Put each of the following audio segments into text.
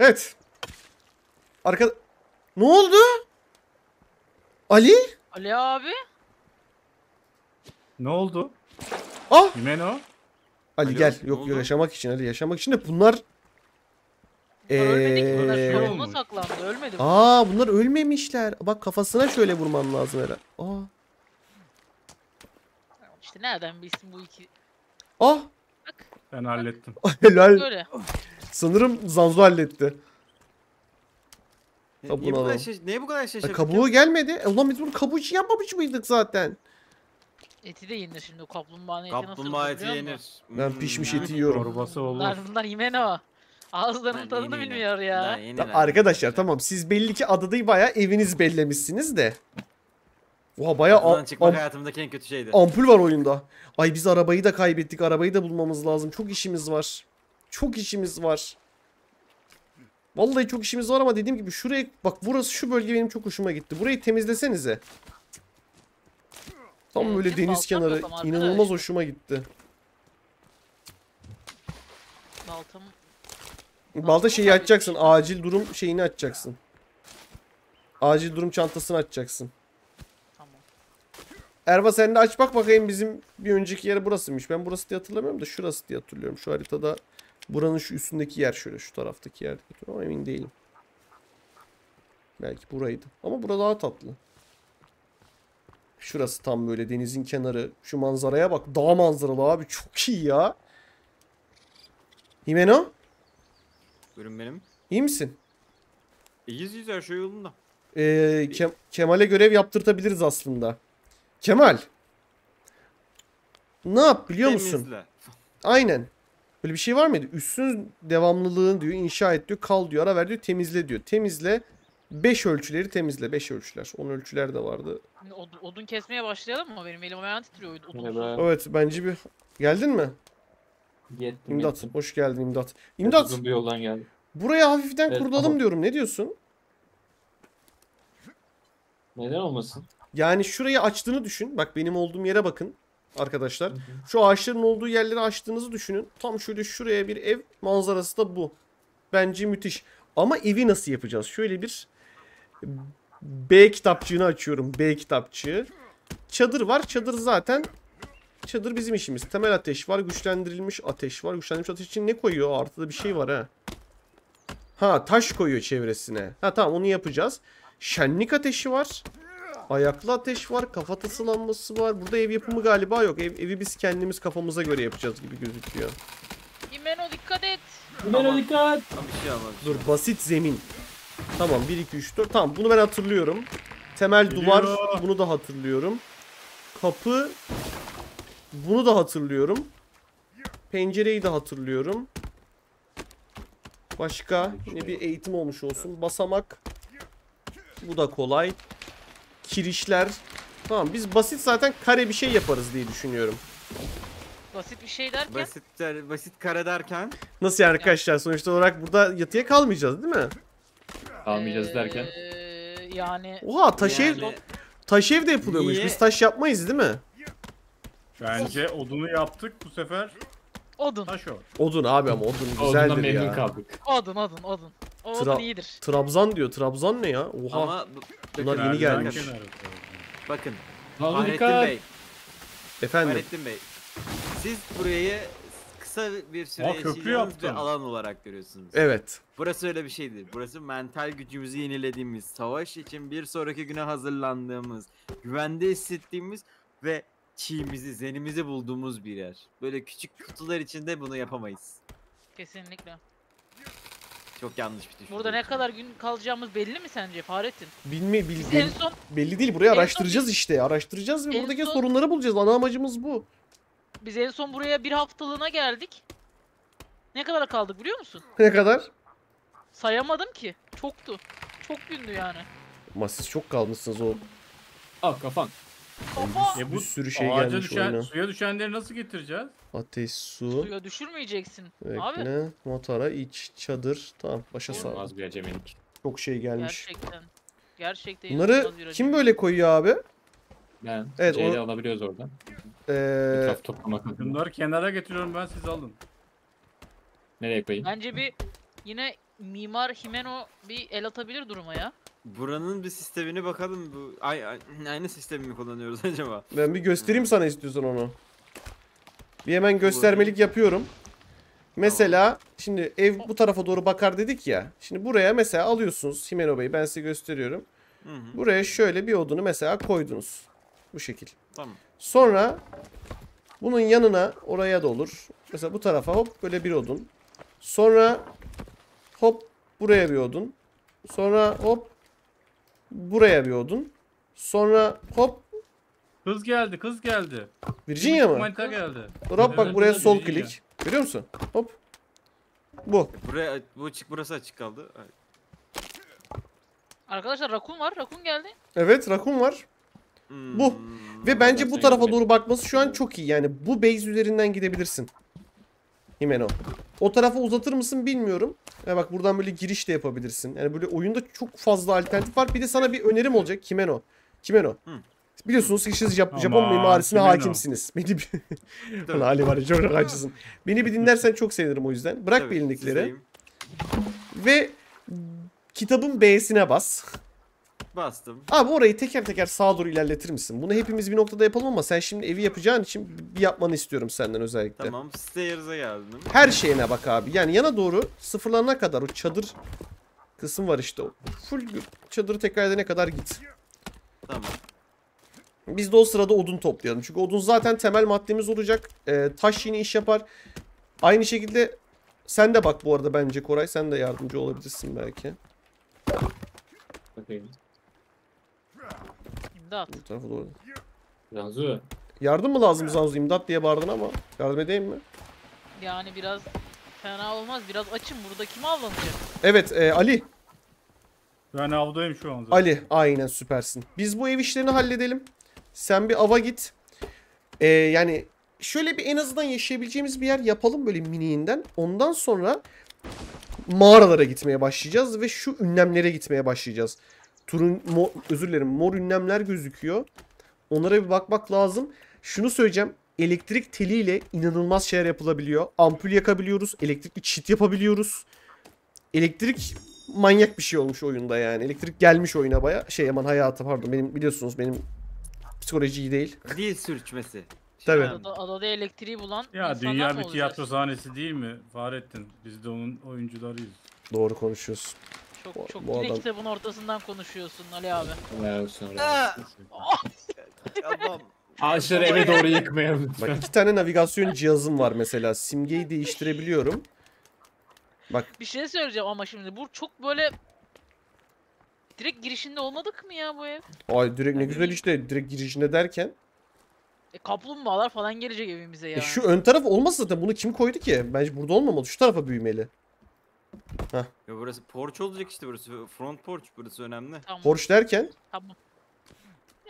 Evet. Arka... Ne oldu? Ali? Ali abi. Ne oldu? Ah! Himeno? Ali Alo, gel. ne Yok oldu? yaşamak için Ali yaşamak için de bunlar... Bunlar ölmedik. Bunlar Ee, şu yoluna olmuş. saklandı. Ölmedi. bu. Aa bunlar ölmemişler. Bak kafasına şöyle vurman lazım herhalde. Aa. İşte nereden bilsin bu iki. Ah. Ben hallettim. Helal. Böyle. Sanırım Zanzu halletti. Ne- Niye bu kadar, şaş Neye bu kadar şaşırdık? kabuğu gelmedi. E, ulan biz bunu kabuğu için yapmamış mıydık zaten? Eti de yenir şimdi. o Kaplumbağanın eti nasıl Kaplumbağa eti yenir. Ben Hmm, pişmiş eti yiyorum. Çorbası olur. Bunlar, bunlar Himeno. Ağızlarının tadını bilmiyor ya. Ya arkadaşlar tamam siz belli ki adada bayağı eviniz bellemişsiniz de. Oha bayağı Adadan am- çıkmak hayatımdaki en kötü şeydi. ampul var oyunda. Ay biz arabayı da kaybettik. Arabayı da bulmamız lazım. Çok işimiz var. Çok işimiz var. Vallahi çok işimiz var ama dediğim gibi şuraya bak burası şu bölge benim çok hoşuma gitti. Burayı temizlesenize. Tam böyle biz deniz kenarı inanılmaz hoşuma gitti. Baltam. Balta şeyi açacaksın. Acil durum şeyini açacaksın. Acil durum çantasını açacaksın. Erva sen de aç bak bakayım bizim bir önceki yer burasıymış. Ben burası diye hatırlamıyorum da şurası diye hatırlıyorum. Şu haritada buranın şu üstündeki yer şöyle şu taraftaki yer diye ama emin değilim. Belki buraydı. Ama bura daha tatlı. Şurası tam böyle denizin kenarı. Şu manzaraya bak. Dağ manzaralı abi. Çok iyi ya. Himeno? Buyurun benim. iyi misin? İyiyiz iyiyiz her şey yolunda. Ee, Kem- Kemal'e görev yaptırtabiliriz aslında. Kemal. Ne yap biliyor musun? Temizle. Aynen. Böyle bir şey var mıydı? Üssün devamlılığını diyor, inşa et diyor, kal diyor, ara ver diyor, temizle diyor. Temizle. 5 ölçüleri temizle. 5 ölçüler. 10 ölçüler de vardı. Od- odun kesmeye başlayalım mı? Benim elim ayağım titriyor. Odun Merhaba. Evet bence bir... Geldin mi? Yettim, İmdat. yettim. Hoş geldin İmdat. Çok İmdat. Uzun bir yoldan geldim. Buraya hafiften Evet, kurdulalım ama- diyorum. Ne diyorsun? Neden olmasın? Yani şurayı açtığını düşün. Bak benim olduğum yere bakın. Arkadaşlar. Şu ağaçların olduğu yerleri açtığınızı düşünün. Tam şöyle şuraya bir ev manzarası da bu. Bence müthiş. Ama evi nasıl yapacağız? Şöyle bir B kitapçığını açıyorum. B kitapçığı. Çadır var. Çadır zaten çadır bizim işimiz. Temel ateş var. Güçlendirilmiş ateş var. Güçlendirilmiş ateş için ne koyuyor? Artıda bir şey var ha. Ha taş koyuyor çevresine. Ha tamam onu yapacağız. Şenlik ateşi var. Ayaklı ateş var. Kafatası lambası var. Burada ev yapımı galiba yok. Ev, evi biz kendimiz kafamıza göre yapacağız gibi gözüküyor. Himeno dikkat et. Bunlara dikkat. Ama bir şey bir Dur basit zemin. Tamam 1 2 3 4. Tamam bunu ben hatırlıyorum. Temel Geliyor. duvar bunu da hatırlıyorum. Kapı bunu da hatırlıyorum. Pencereyi de hatırlıyorum. Başka yine bir eğitim olmuş olsun. Basamak. Bu da kolay. Kirişler. Tamam biz basit zaten kare bir şey yaparız diye düşünüyorum. Basit bir şey derken. Basit, basit kare derken Nasıl yani arkadaşlar sonuçta olarak burada yatıya kalmayacağız değil mi? Almayacağız derken. Eee, yani Oha taş ev yani taş ev de yapılıyormuş. Niye? Biz taş yapmayız değil mi? Bence odunu yaptık bu sefer. Odun. Taş o. Odun abi ama odun Ondan güzeldir memnun ya. kaldık. Odun odun odun. O Tra- odun iyidir. Trabzan diyor. Trabzan ne ya? Oha. ama bu- Bunlar yeni gelmiş. kenarı. Bakın Lan Fahrettin dikkat. Bey, Efendim. Fahrettin Bey. Siz burayı kısa bir süre Aa, köprü yaşayacağınız bir yaptın. alan olarak görüyorsunuz. Evet. Burası öyle bir şeydir. Burası mental gücümüzü yenilediğimiz, savaş için bir sonraki güne hazırlandığımız, güvende hissettiğimiz ve çiğimizi, zenimizi bulduğumuz bir yer. Böyle küçük kutular içinde bunu yapamayız. Kesinlikle. Çok yanlış bir düşünce. Burada ne kadar gün kalacağımız belli mi sence Fahrettin? Bilme, bil, Biz en son belli değil. Burayı en son araştıracağız işte. Araştıracağız ve en buradaki son- sorunları bulacağız. Ana amacımız bu. biz en son buraya bir haftalığına geldik. Ne kadar kaldık biliyor musun? Ne kadar? Sayamadım ki. Çoktu. Çok gündü yani. Ama siz çok kalmışsınız o Al kafan. Kafa. E bir bu sürü şey ağaca gelmiş düşen, oyuna. suya düşenleri nasıl getireceğiz? Ateş, su, Suya düşürmeyeceksin. Abi bekle, motora, iç, çadır. Tamam başa sağ. Az bir acemilik. Çok şey gelmiş. gerçekten. Gerçekten Bunları kim böyle koyuyor abi? Ben Evet, C'yle o- alabiliyoruz oradan. Ee, Etraf toplamak. Bunları kenara getiriyorum ben siz alın. Nereye koyayım? Bence bir yine mimar Himeno bir el atabilir duruma ya. Buranın bir sistemine bakalım. Bu ay, ay- aynı sistemi mi kullanıyoruz acaba? Ben bir göstereyim sana istiyorsan onu. Bir hemen göstermelik yapıyorum. Mesela şimdi ev bu tarafa doğru bakar dedik ya. Şimdi buraya mesela alıyorsunuz Himeno Bey ben size gösteriyorum. Hı hı. Buraya şöyle bir odunu mesela koydunuz. Bu şekil. Tamam. Sonra bunun yanına oraya da olur. Mesela bu tarafa hop böyle bir odun. Sonra hop buraya bir odun. Sonra hop buraya bir odun. Sonra hop Kız geldi kız geldi. Virginia mı? Manita geldi. Dur hop bak Evet, buraya sol Virginia. klik. Görüyor musun? Hop. Bu. Buraya bu açık burası açık kaldı. Ay, Arkadaşlar rakun var. Rakun geldi. Evet rakun var. hmm, Bu. Ve bence bu sen tarafa gitme. doğru bakması şu an çok iyi. Yani bu base üzerinden gidebilirsin. Himeno. O tarafa uzatır mısın bilmiyorum. Ya bak buradan böyle giriş de yapabilirsin. Yani böyle oyunda çok fazla alternatif var. Bir de sana bir önerim olacak. Kimeno. Kimeno. Hı. Biliyorsunuz ki siz Jap- Japon mimarisine Kimeno. hakimsiniz. Beni bir... Tabii. Ulan Ali var ya çok acısın. Beni bir dinlersen çok sevinirim o yüzden. Bırak Tabii, bir elindekileri. Ve kitabın B'sine bas. Bastım. Abi orayı teker teker sağa doğru ilerletir misin? Bunu hepimiz bir noktada yapalım ama sen şimdi evi yapacağın için bir yapmanı istiyorum senden özellikle. Tamam. Stairs'a geldim. Her şeyine bak abi. Yani yana doğru sıfırlanana kadar o çadır kısım var işte. O Full çadırı tekrar edene kadar git. Tamam. Biz de o sırada odun toplayalım. Çünkü odun zaten temel maddemiz olacak. Ee, taş yine iş yapar. Aynı şekilde sen de bak bu arada bence Koray. Sen de yardımcı olabilirsin belki. Bakayım. İmdat. Bu tarafa doğru. Zanzu. Yardım mı lazım Zanzu? İmdat diye bağırdın ama. Yardım edeyim mi? Yani biraz fena olmaz. Biraz açım. Burada kim avlanacak? Evet e, Ali. Ben avdayım şu an zaten. Ali aynen süpersin. Biz bu ev işlerini halledelim. Sen bir ava git. Ee, yani şöyle bir en azından yaşayabileceğimiz bir yer yapalım böyle miniğinden. Ondan sonra mağaralara gitmeye başlayacağız ve şu ünlemlere gitmeye başlayacağız. Turun mo- özür dilerim mor ünlemler gözüküyor. Onlara bir bakmak lazım. Şunu söyleyeceğim. Elektrik teliyle inanılmaz şeyler yapılabiliyor. Ampul yakabiliyoruz. Elektrikli çit yapabiliyoruz. Elektrik manyak bir şey olmuş oyunda yani. Elektrik gelmiş oyuna baya. Şey aman hayatı pardon. Benim biliyorsunuz benim psikoloji iyi değil. Dil sürçmesi. Tabii. Adada, adada elektriği bulan Ya dünya bir tiyatro sahnesi değil mi Fahrettin? Biz de onun oyuncularıyız. Doğru konuşuyorsun. Çok Bu- çok bu yine adam- kitabın ortasından konuşuyorsun Ali abi. Ondan sonra. Ağaçları eve doğru yıkmayalım Bak lütfen. iki tane navigasyon cihazım var mesela. Simgeyi değiştirebiliyorum. Bir şey söyleyeceğim ama şimdi bu çok böyle direkt girişinde olmadık mı ya bu ev? Ay direkt ne güzel işte direkt girişine derken. E, kaplumbağalar falan gelecek evimize ya. E şu ön taraf olmasa zaten bunu kim koydu ki? Bence burada olmamalı. Şu tarafa büyümeli. Ya burası porch olacak işte burası. Front porch burası önemli. Tamam. Porsche derken Tamam.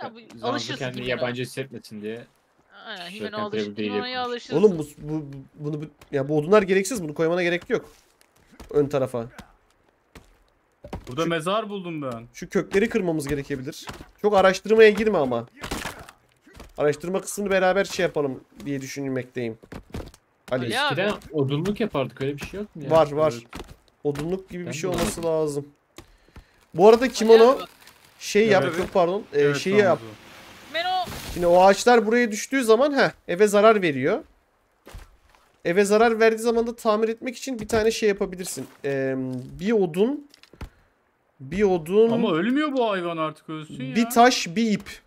Ya bu alışırsın kendini yabancı hissetmesin diye. Aynen yapmış. alışırsın. oğlum bu, bu, bu- bunu bu- ya bu odunlar gereksiz. Bunu koymana gerek yok. Ön tarafa. Burada mezar buldum ben. Şu kökleri kırmamız gerekebilir. Çok araştırmaya girme ama. Araştırma kısmını beraber şey yapalım diye düşünmekteyim. Ali. Eskiden odunluk yapardık öyle bir şey yok mu ya? Var var. Evet. Odunluk gibi bir şey de olması lazım. Bu arada kimono şey yap Evet. pardon e, Evet, şeyi yap. Himeno Şimdi o ağaçlar buraya düştüğü zaman heh, eve zarar veriyor. Eve zarar verdiği zaman da tamir etmek için bir tane şey yapabilirsin. Ee, bir odun bir odun Ama ölmüyor bu hayvan artık ölsün ya. bir taş bir ip.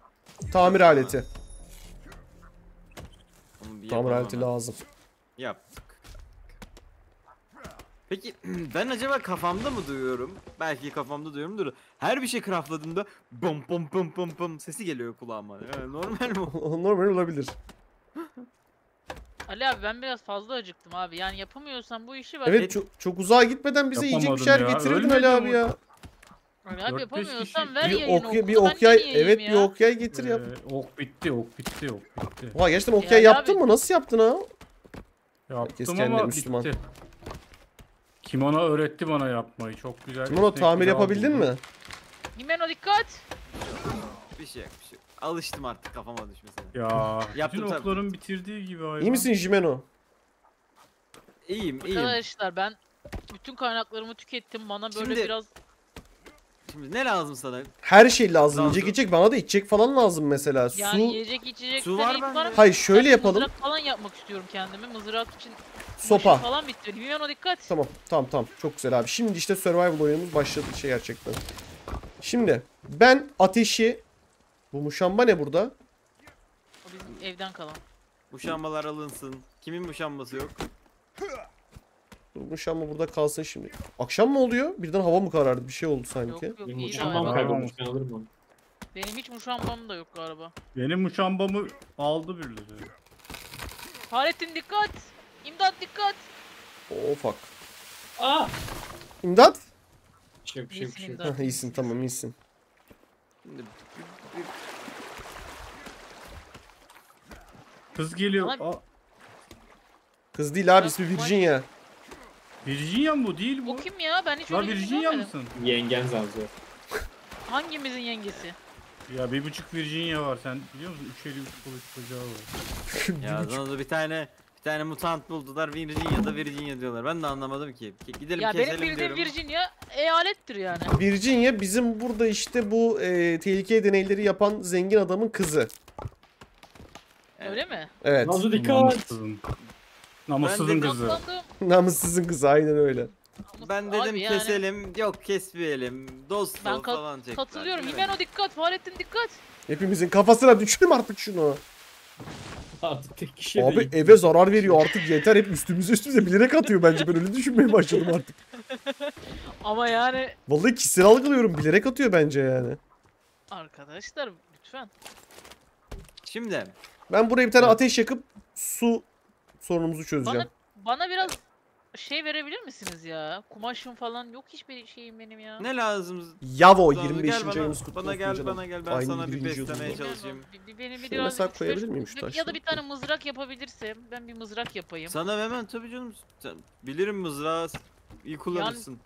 Tamir aleti. Bir Tamir aleti lazım. Yaptık. Peki ben acaba kafamda mı duyuyorum? Belki kafamda duyuyorumdur. Her bir şey craftladığımda bum bum bum bum bum sesi geliyor kulağıma. Yani normal mi? o? Normal olabilir. Ali abi ben biraz fazla acıktım abi. Yani yapamıyorsan bu işi bak. Evet çok, çok uzağa gitmeden bize yiyecek bir Yapamadım şeyler ya, getirirdin ölmedi Ali abi ya. Ali abi yapamıyorsan ver Bir, yayını ok, bir yiyeyim evet ya. bir okyay getir yap. Ee, ok bitti, ok bitti, ok bitti. Vay gerçekten okyay Ali yaptın abi- mı? Nasıl yaptın ha? Yaptım kendine ama Müslüman. bitti. Kimono öğretti bana yapmayı. Çok güzel. Kimono esnek tamir bir ağ yapabildin buldum. mi? Himeno dikkat. Bir şey yok bir şey yok. Alıştım artık kafama düşmesine. Ya, Yaptım bütün tabii. okların bitirdiği gibi hayvan. İyi misin Jimeno? İyiyim iyiyim. Arkadaşlar ben bütün kaynaklarımı tükettim. Bana böyle Şimdi- biraz Şimdi ne lazım sana? Her şey lazım. Lazım. Yiyecek içecek bana da içecek falan lazım mesela. yani Su, yiyecek içecek Su falan var bende. Hayır, şöyle Ben yapalım. Mızrak falan yapmak istiyorum kendime. Mızrak için sopa. falan bitti. o dikkat. Tamam tamam tamam çok güzel abi. Şimdi işte survival oyunumuz başladı şey gerçekten. Şimdi ben ateşi bu muşamba ne burada? O bizim evden kalan. Muşambalar alınsın. Kimin muşambası yok? Bu muşamba burada kalsın şimdi. Akşam mı oluyor? Birden hava mı karardı? Bir şey oldu Yok sanki. yok Benim iyi uçağım galiba. kaybolmuş ben alırım onu. Benim hiç muşambam da yok galiba. Benim muşambamı aldı birileri. Fahrettin dikkat. İmdat dikkat. Oh fuck. Aa! İmdat. Şey şey. Bir şey yok. İyisin tamam iyisin. Kız geliyor. Aa, Kız değil abi ismi Virginia. Virginia mı bu değil bu? O kim ya? Ben hiç La öyle birini Virginia mısın? Yengen Zanzo. Hangimizin yengesi? Ya bir buçuk Virginia var sen biliyor musun? Üç eli üç kolu üç bacağı var. Ya sonra bir tane tane mutant buldular Virginia'da Virginia diyorlar. Ben de anlamadım ki. Gidelim Ya benim keselim bildiğim diyorum. Virginia eyalettir yani. Virginia bizim burada işte bu e, tehlike deneyleri yapan zengin adamın kızı. Evet. Öyle mi? Evet. Zanzo dikkat. Namussuzun. Kızı. Atlandım. Namussuzun kızı aynen öyle. Ama Ben abi dedim yani keselim. Yok kesmeyelim. Dost Ben ol kat- falan çektiler. Katılıyorum. Bilemedim. Himen o dikkat. Fahrettin dikkat. Hepimizin kafasına düşürüm artık şunu. Artık tek kişi Abi değil. eve zarar veriyor artık yeter hep üstümüze üstümüze bilerek atıyor bence ben öyle düşünmeye başladım artık. Ama yani Vallahi kişisel algılıyorum bilerek atıyor bence yani. arkadaşlar lütfen. Şimdi Ben buraya bir tane ateş yakıp su sorunumuzu çözeceğim. Bana biraz şey verebilir misiniz ya? Kumaşım falan yok hiçbir şeyim benim ya. ne lazım? Yavo Zanzo, 25. gel bana, ayımız kutlu bana olsun gel canım. bana gel ben Aynı sana bir birinci beslemeye yıldız. çalışayım. Bir, bir, beni bir Şöyle biraz koyabilir miyim şu Ya da bir tane mızrak yapabilirsem ben bir mızrak yapayım. Sana hemen tabii canım. Sen- Bilirim mızrağı iyi kullanırsın.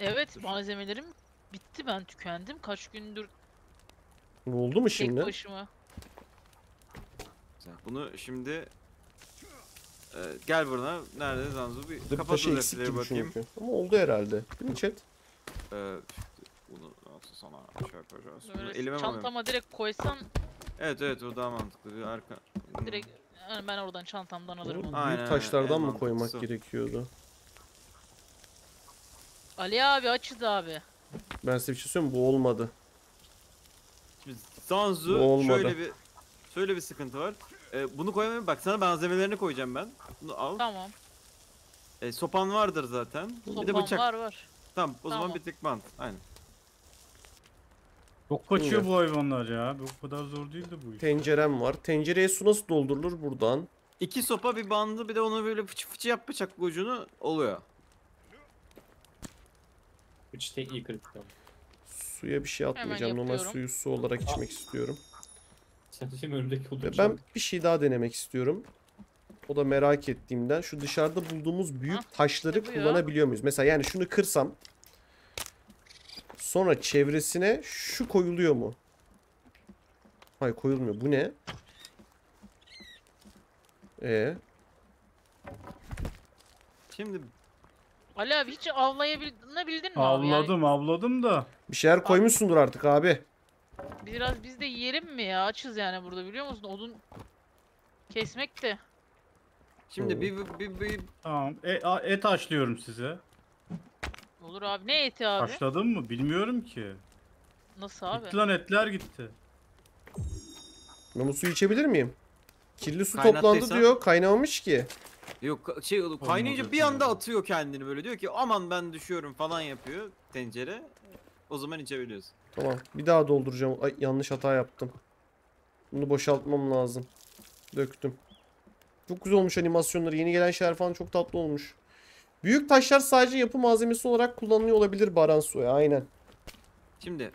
Evet malzemelerim bitti ben tükendim. Kaç gündür Ne oldu mu tek şimdi? başıma. Güzel. Bunu şimdi e, gel buraya. Nerede Zanzu? Bir Burada bir kapat taşı eksik gibi bakayım. çünkü. Ama oldu herhalde. Değil mi chat? E, bunu nasıl sana şey yapacağız? Bunu Böyle elime mi alayım? çantama direkt koysam Evet evet o daha mantıklı. Bir arka. direkt yani ben oradan çantamdan alırım Doğru, onu. Aynen, Büyük aynen. taşlardan En mı koymak mantıklısı. gerekiyordu? Ali abi açız abi. Ben size bir şey söyleyeyim mi? Bu olmadı. Şimdi Zanzu Bu olmadı. şöyle bir şöyle bir sıkıntı var. E, bunu koymayayım. Bak sana malzemelerini koyacağım ben. Bunu al. Tamam. E, sopan vardır zaten. bir de Sopam bıçak. var var. Tamam o zaman Tamam. bir tek bant. Aynen. Çok kaçıyor bu hayvanlar ya. Bu kadar zor değil de bu iş. Tencerem var. Tencereye su nasıl doldurulur buradan? İki sopa bir bandı bir de onu böyle fıçı fıçı yap bıçakla ucunu oluyor. Üç tek iyi kritik ama. Suya bir şey atmayacağım. Normal suyu su olarak içmek istiyorum. Sen önümdeki Ve ben bir şey daha denemek istiyorum. O da merak ettiğimden. Şu dışarıda bulduğumuz büyük Hah, taşları işte bu ya. kullanabiliyor muyuz? Mesela yani şunu kırsam. Sonra çevresine şu koyuluyor mu? Hayır koyulmuyor. Bu ne? Ee, Şimdi Ali abi hiç avlayabildin mi abi? Yani Avladım avladım da. bir şeyler koymuşsundur artık abi. Biraz biz de yiyelim mi ya? Açız yani burada biliyor musun? Odun kesmek de. şimdi bir, bir, bir, Tamam. E, a- et haşlıyorum size. Olur abi. Ne eti abi? Haşladın mı? Bilmiyorum ki. Nasıl abi? Gitti lan etler gitti. Ben bu suyu içebilir miyim? Kirli su toplandı diyor. Kaynamamış ki. yok şey kaynayınca Olmadı bir anda atıyor kendini böyle diyor ki aman ben düşüyorum falan yapıyor tencere. O zaman içebiliyorsun. Tamam. Bir daha dolduracağım. Ay yanlış hata yaptım. Bunu boşaltmam lazım. Döktüm. Çok güzel olmuş animasyonları. Yeni gelen şeyler falan çok tatlı olmuş. Büyük taşlar sadece yapı malzemesi olarak kullanılıyor olabilir Baran Suya. Aynen. Şimdi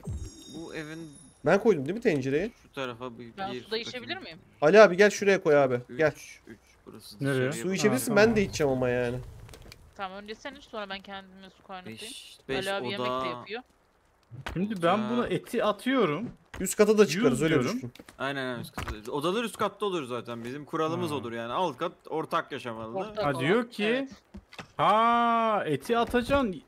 bu evin Ben koydum değil mi tencereye? şu tarafa bir, Ben bir suda içebilir miyim? Ali abi gel şuraya koy abi. Üç, Gel. Üç, burası Nereye? Su içebilirsin Ha, ben tamam. de içeceğim ama yani. Tamam önce sen iç sonra ben kendime su kaynatayım. Beş, beş Ali abi yemek de oda, yapıyor. Şimdi ben buna eti atıyorum. Üst kata da çıkarız Yüz öyle diyorum. düşün. Aynen aynen üst katta. Odalar üst katta olur zaten. Bizim kuralımız Ha. odur yani. Alt kat ortak yaşamalı. Ortak Ha, olan, diyor ki- evet. Ha eti atacaksın.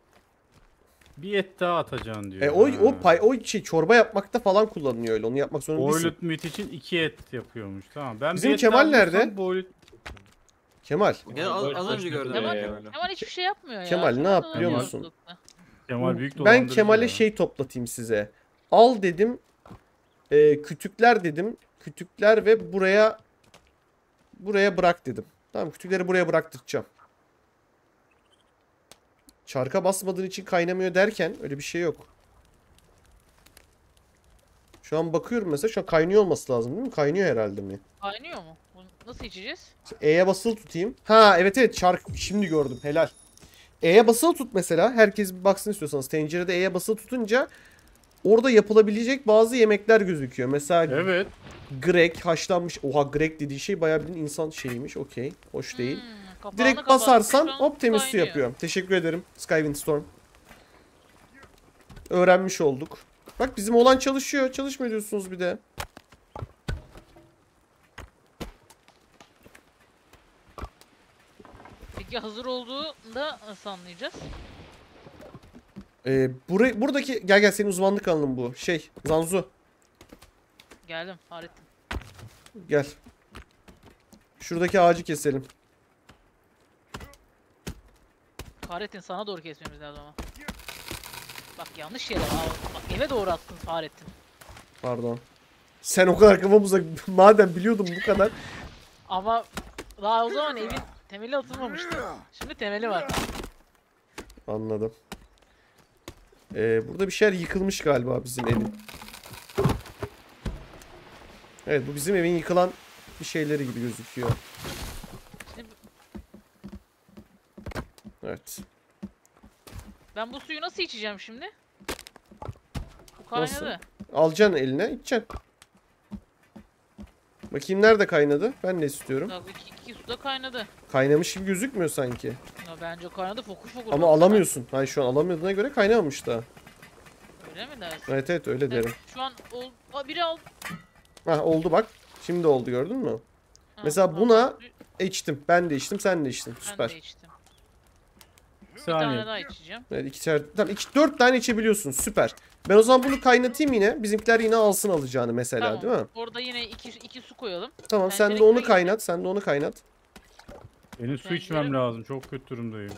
Bir et daha atacaksın diyor. E o o pay o şey çorba yapmakta falan kullanılıyor öyle. Onu yapmak zorunda değilsin. Boiled meat için iki et yapıyormuş. Tamam. Ben Bizim bir et Kemal daha bulursam nerede? Boiled... Kemal. Gel al, Böyle az önce gördüm. Kemal-. Kemal hiçbir şey yapmıyor ya. Kemal ne yap biliyor Kemal- musun? Kemal- Kemal büyük Ben Kemal'e ya. şey toplatayım size. Al dedim. E, kütükler dedim. Kütükler ve buraya buraya bırak dedim. Tamam kütükleri buraya bıraktıracağım. Çarka basmadığın için kaynamıyor derken öyle bir şey yok. Şu an bakıyorum mesela şu an kaynıyor olması lazım değil mi? Kaynıyor herhalde mi? Kaynıyor mu? Bunu nasıl içeceğiz? E'ye basılı tutayım. Ha evet evet çark şimdi gördüm helal. E'ye basılı tut mesela. Herkes bir baksın istiyorsanız. Tencerede E'ye basılı tutunca orada yapılabilecek bazı yemekler gözüküyor. Mesela Evet. Greg haşlanmış. Oha Greg dediği şey bayağı bir insan şeyiymiş. Okey. Hoş değil. Hmm, kapağını Direkt basarsan hop temiz su yapıyor. Teşekkür ederim Skywind Storm. Öğrenmiş olduk. Bak bizim olan çalışıyor. Çalışmıyor diyorsunuz bir de. Peki hazır olduğunda nasıl anlayacağız? Ee, burayı, buradaki gel gel senin uzmanlık alanın bu. Şey Zanzu Geldim Fahrettin. gel. Şuradaki ağacı keselim. Fahrettin sana doğru kesmemiz lazım ama. Bak yanlış yere al. Bak eve doğru attın Fahrettin. Pardon. Sen o kadar kafamıza madem biliyordum bu kadar. Ama daha o zaman evin temeli atılmamıştı. Şimdi temeli var. Anladım. Ee, burada bir şeyler yıkılmış galiba bizim evin. Evet bu bizim evin yıkılan bir şeyleri gibi gözüküyor. Şimdi Evet. ben bu suyu nasıl içeceğim şimdi? Bu Nasıl? kaynadı. Alacaksın eline içeceksin. Bakayım nerede kaynadı? Ben ne istiyorum? Tabii ki iki suda kaynadı. Kaynamış gibi gözükmüyor sanki. Ya bence kaynadı fokur fokur. Ama alamıyorsun. Hayır şu an alamadığına göre kaynamamış da. Öyle mi dersin? Evet evet öyle Evet, derim. Şu an ol... Aa, biri al. Hah oldu bak. Şimdi oldu gördün mü? Ha, Mesela tamam. buna- İçtim. Ben de içtim sen de içtin. ben Süper. de içtim. Bir Bir tane saniye. daha içeceğim. Evet iki çer... Tamam iki, dört tane içebiliyorsun. Süper. Ben o zaman bunu kaynatayım yine. Bizimkiler yine alsın alacağını mesela Tamam. değil mi? Orada yine iki, iki su koyalım. Tamam Ben sen de onu kaynat. Sen de onu kaynat. Benim su içmem lazım. Çok kötü durumdayım.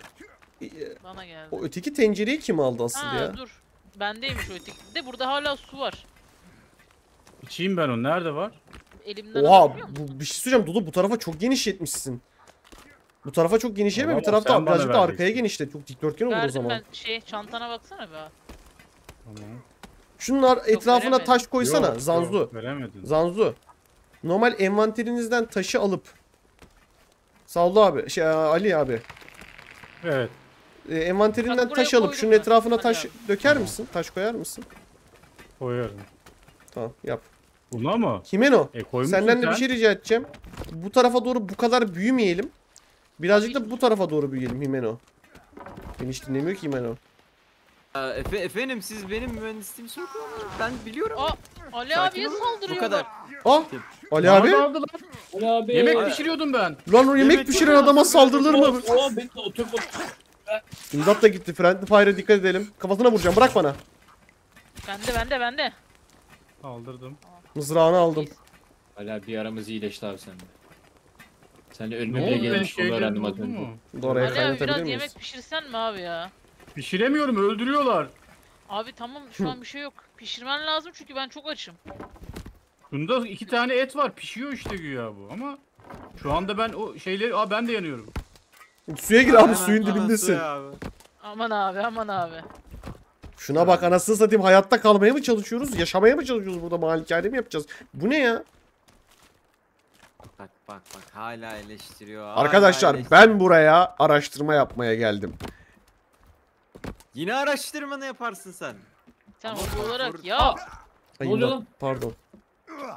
Ee, Bana geldi. O öteki tencereyi kim aldı asıl ha ya? dur. Bendeymiş o öteki. De burada hala su var. İçeyim ben onu. Nerede var? Elimden Oha bu, bir şey söyleyeceğim Dudu bu tarafa çok geniş yetmişsin. Bu tarafa çok geniş yetme bir tarafta birazcık da arkaya genişlet. Çok dikdörtgen olur o Verdim zaman. ben şey çantana baksana be. Tamam. Şunlar etrafına veremedim. taş koysana Yok, Zanzu. yok, veremedin. Zanzu. Normal envanterinizden taşı alıp Sallı abi, şey Ali abi. Evet. E, envanterinden Bak taş alıp şunun ben. etrafına Hadi taş abi. döker misin? Taş koyar mısın? Koyarım. Tamam yap. Buna mı? Kimeno? E koymuşsun Senden de sen. bir şey rica edeceğim. Bu tarafa doğru bu kadar büyümeyelim. Birazcık da bu tarafa doğru büyüyelim Himeno. Beni hiç dinlemiyor ki Himeno. Efe, efendim siz benim mühendisliğimi sorgulamayın. Ben biliyorum. Aa Ali Sakin abiye olun. Bu kadar. Ah! Ali Nerede abi. Ali abi. Yemek pişiriyordum ben. Lan o yemek Yemek pişiren adama saldırılır mı? Oo, ben de otur. İmdat da gitti. Friendly Fire'a dikkat edelim. Kafasına vuracağım. Bırak bana. Bende bende bende. Aldırdım. Mızrağını aldım. Ali abi bir aramız iyileşti abi sende. Sen de Ne önüme bile oldu ben gelmiş onu şeyleri öğrendim az buldu önce. mu? Oraya Ali abi biraz yemek pişirsen mi abi ya? Pişiremiyorum öldürüyorlar. Abi tamam şu an bir şey yok. Pişirmen lazım çünkü ben çok açım. Bunda iki tane et var pişiyor işte güya bu ama şu anda ben o şeyleri aa ben de yanıyorum. Suya gir abi suyun dibindesin. suya abi. Aman abi aman abi. Şuna bak anasını satayım hayatta kalmaya mı çalışıyoruz? Yaşamaya mı çalışıyoruz burada malikane mi yapacağız? Bu ne ya? Bak bak bak hala eleştiriyor. hala Arkadaşlar eleştiriyor. ben buraya araştırma yapmaya geldim. Yine araştırmanı yaparsın sen. Sen hobi olarak ya. Ne oluyor lan? Pardon.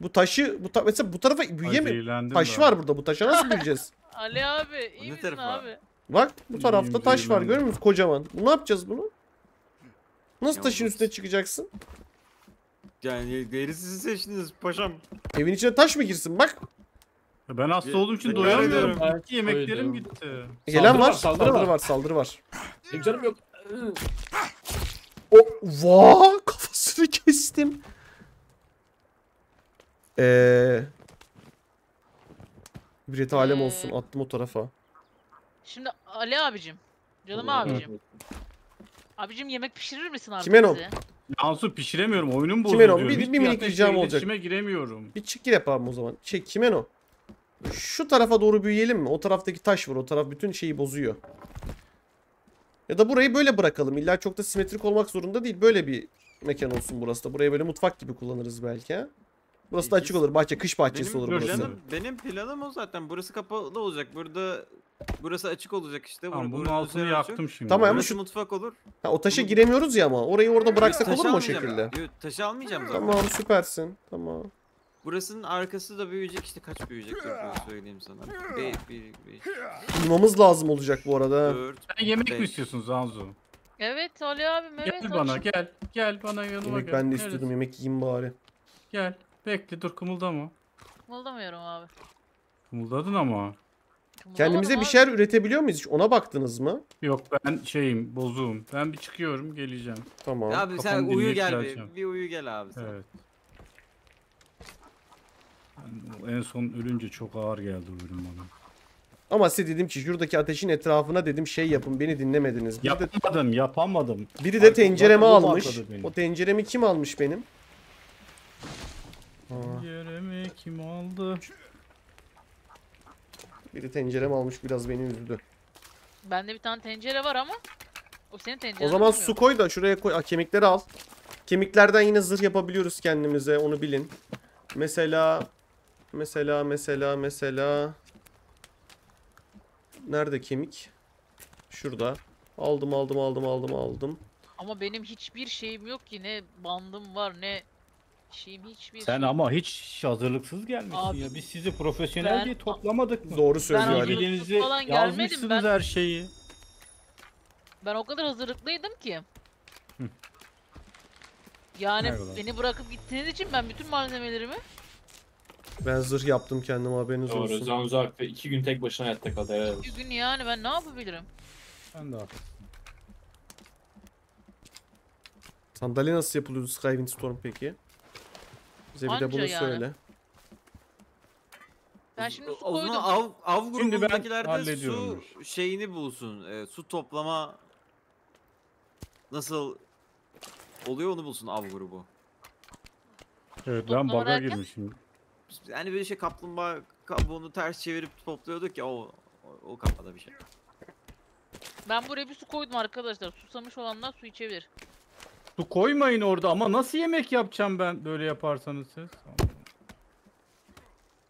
bu taşı bu ta mesela bu tarafa büyüyeme zehirlendim taş var burada. Bu taşa nasıl büyüyeceğiz? Ali abi iyi Ne misin abi? Bak bu tarafta İyiyim, taş var görüyor musun kocaman. Ne yapacağız bunu? Nasıl taşın üstüne çıkacaksın? Yani derisi siz seçtiniz paşam. Evin içine taş mı girsin? Bak. Ben hasta olduğum için doyamıyorum. Ben İki yemeklerim doydum. gitti. Gelen Saldırı var. var, Saldırı saldırı var. var. Saldırı var. Benim canım yok. O vaa kafasını kestim. Eee İbret alem Ee, olsun attım o tarafa. Şimdi Ali abicim. Canım Allah abicim. Abicim yemek pişirir misin artık Kime ne o? bize? Yansu pişiremiyorum. Oyunum bozuluyor. o? Bir- bir Hiçbir minik ateşle ricam olacak. iletişime giremiyorum. Bir çık gir yapalım o zaman. Şey kimen o? Şu tarafa doğru büyüyelim mi? O taraftaki taş var. O taraf bütün şeyi bozuyor. Ya da burayı böyle bırakalım. İlla çok da simetrik olmak zorunda değil. Böyle bir mekan olsun burası da. Burayı böyle mutfak gibi kullanırız belki ha. Burası da açık olur. Bahçe, kış bahçesi Benim olur burası. planım, benim planım o zaten. Burası kapalı olacak. Burada burası açık olacak işte. Tamam Bur- bunun altını üzeri açık. yaktım şimdi. Tamam, ama şu- mutfak olur. Ha, o taşa giremiyoruz ya ama. Orayı orada bıraksak Taşı olur mu o şekilde? Yo, taşı almayacağım zaten. Tamam süpersin. Tamam. Burasının arkası da büyüyecek işte kaç büyüyecek ben söyleyeyim sana. 1, 1, 5, Bulmamız lazım olacak bu arada. 4, Sen yemek mi Beş. istiyorsun Zanzu? Evet Ali abim evet. gel bana gel. Gel bana yanıma Yemek gel. ben de istiyordum. Yemek yiyeyim bari. Gel. Bekle dur kımıldama. Kımıldamıyorum abi. Kımıldadın ama. Kendimize bir şeyler üretebiliyor muyuz? Hiç ona baktınız mı? Yok ben şeyim bozuğum. Ben bir çıkıyorum geleceğim. Tamam. Abi sen uyu gel bir. Bir uyu gel abi sen. Evet. En son ölünce çok ağır geldi o ölüm bana. Ama size dedim ki şuradaki ateşin etrafına dedim şey yapın. Beni dinlemediniz. Biri de, Yapamadım yapamadım. biri de tenceremi almış. O tenceremi kim almış benim? Yerimi kim aldı? biri tenceremi almış biraz beni üzdü. Bende bir tane tencere var ama o senin tenceren. O zaman su koy da şuraya koy. Aa, kemikleri al. Kemiklerden yine zırh yapabiliyoruz kendimize. Onu bilin. Mesela mesela mesela mesela Nerede kemik? Şurada. Aldım aldım aldım aldım aldım. Ama benim hiçbir şeyim yok ki ne bandım var ne şeyim hiçbir Sen ama hiç hazırlıksız gelmişsin Abi, ya. Biz sizi profesyonel ben- diye toplamadık mı? Doğru söylüyor Ali. Gelmedim yazmışsınız ben. her şeyi. Ben o kadar hazırlıklıydım ki. Yani Eyvallah. beni bırakıp gittiğiniz için ben bütün malzemelerimi Ben zırh yaptım kendime haberiniz Doğru. olsun. Zanzu Akfe iki gün tek başına hayatta kaldı. Olsun. bir gün yani ben ne yapabilirim? Ben de haklısın. Sandalye nasıl yapılıyordu Skywind Storm peki? Bize bir de Anca bunu yani. söyle. Ben şimdi su koydum. av, av Şimdi ben grubundakiler de hallediyorum su şeyini bulsun. e, su toplama nasıl oluyor onu bulsun av grubu. Evet ben baga derken? girmişim. Yani böyle şey kaplumbağa kabuğunu ters çevirip topluyorduk ya o o, o kafada bir şey. Ben buraya bir su koydum arkadaşlar. Susamış olanlar su içebilir. Su koymayın orada ama nasıl yemek yapacağım ben böyle yaparsanız siz?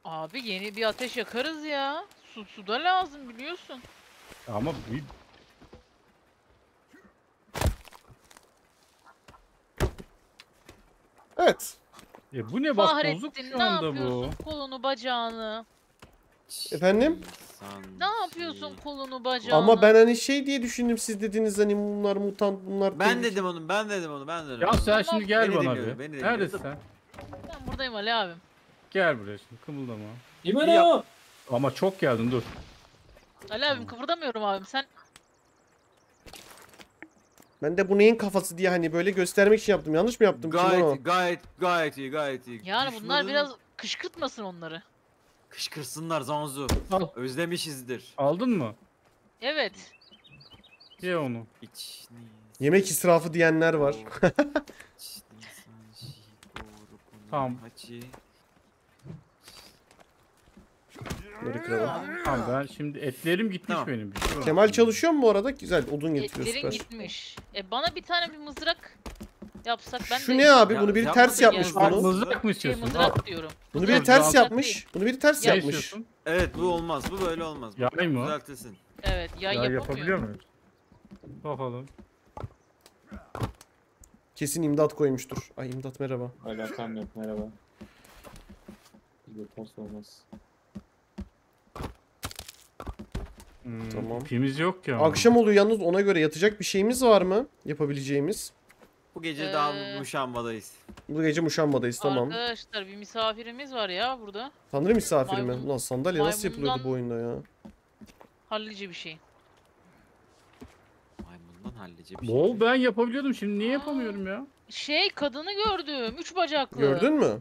Abi yeni bir ateş yakarız ya. Su su da lazım biliyorsun. Ama bir... Evet. E bu ne bak bozuk şu ne anda bu. yapıyorsun kolunu bacağını? Efendim? Ne yapıyorsun kolunu bacağını? Ama ben hani şey diye düşündüm siz dediniz hani bunlar mutant bunlar Ben dedim onu, ben dedim onu, ben dedim. Ya onu. sen şimdi gel beni bana dinliyorum, bir. dinliyorum. Neredesin sen? Ben buradayım Ali abim. Gel buraya şimdi kımıldama. İmeno! Ama çok geldin dur. Ali abim kıpırdamıyorum abim. Sen Ben de bu neyin kafası diye hani böyle göstermek için yaptım. Yanlış mı yaptım? O? Gayet, gayet, gayet iyi, gayet iyi. yani bunlar biraz kışkırtmasın onları. kışkırsınlar Zanzu. Al. Özlemişizdir. Aldın mı? Evet. Ye onu. İç Yemek israfı diyenler var. Tamam. Bunları kıralım. Tamam ben şimdi etlerim gitmiş Tamam. benim. Şey. Kemal çalışıyor mu bu arada? Güzel odun getiriyor Etlerin süper. gitmiş. E bana bir tane bir mızrak yapsak ben Şu de ne abi? Ya, Bunu biri yapmadık ters ya. yapmış Bak, bunu. Mızrak mı şey istiyorsun? Mızrak diyorum. Bunu biri ters mızrak yapmış. Bunu biri ters Ne yapmış. istiyorsun? Evet bu olmaz, bu böyle olmaz. Bu Yay mı? Düzeltilsin. Evet ya, Ya yapamıyor. yapabiliyor muyuz? Bakalım. Kesin imdat koymuştur. Ay imdat merhaba. Alakam yok merhaba. Bir de post olmaz. Hmm, Tamam. ipimiz yok ama. Akşam oluyor yalnız ona göre yatacak bir şeyimiz var mı? Yapabileceğimiz. Bu gece daha Ee, muşambadayız. Bu gece muşambadayız tamam. Arkadaşlar bir misafirimiz var ya burada. Tanrı misafiri mi? maymun- Ulan sandalye nasıl yapılıyordu bu oyunda ya? Hallice bir şey. Maymundan hallice bir şey. oldu ben yapabiliyordum şimdi niye yapamıyorum ya? Şey kadını gördüm. Üç bacaklı. Gördün mü?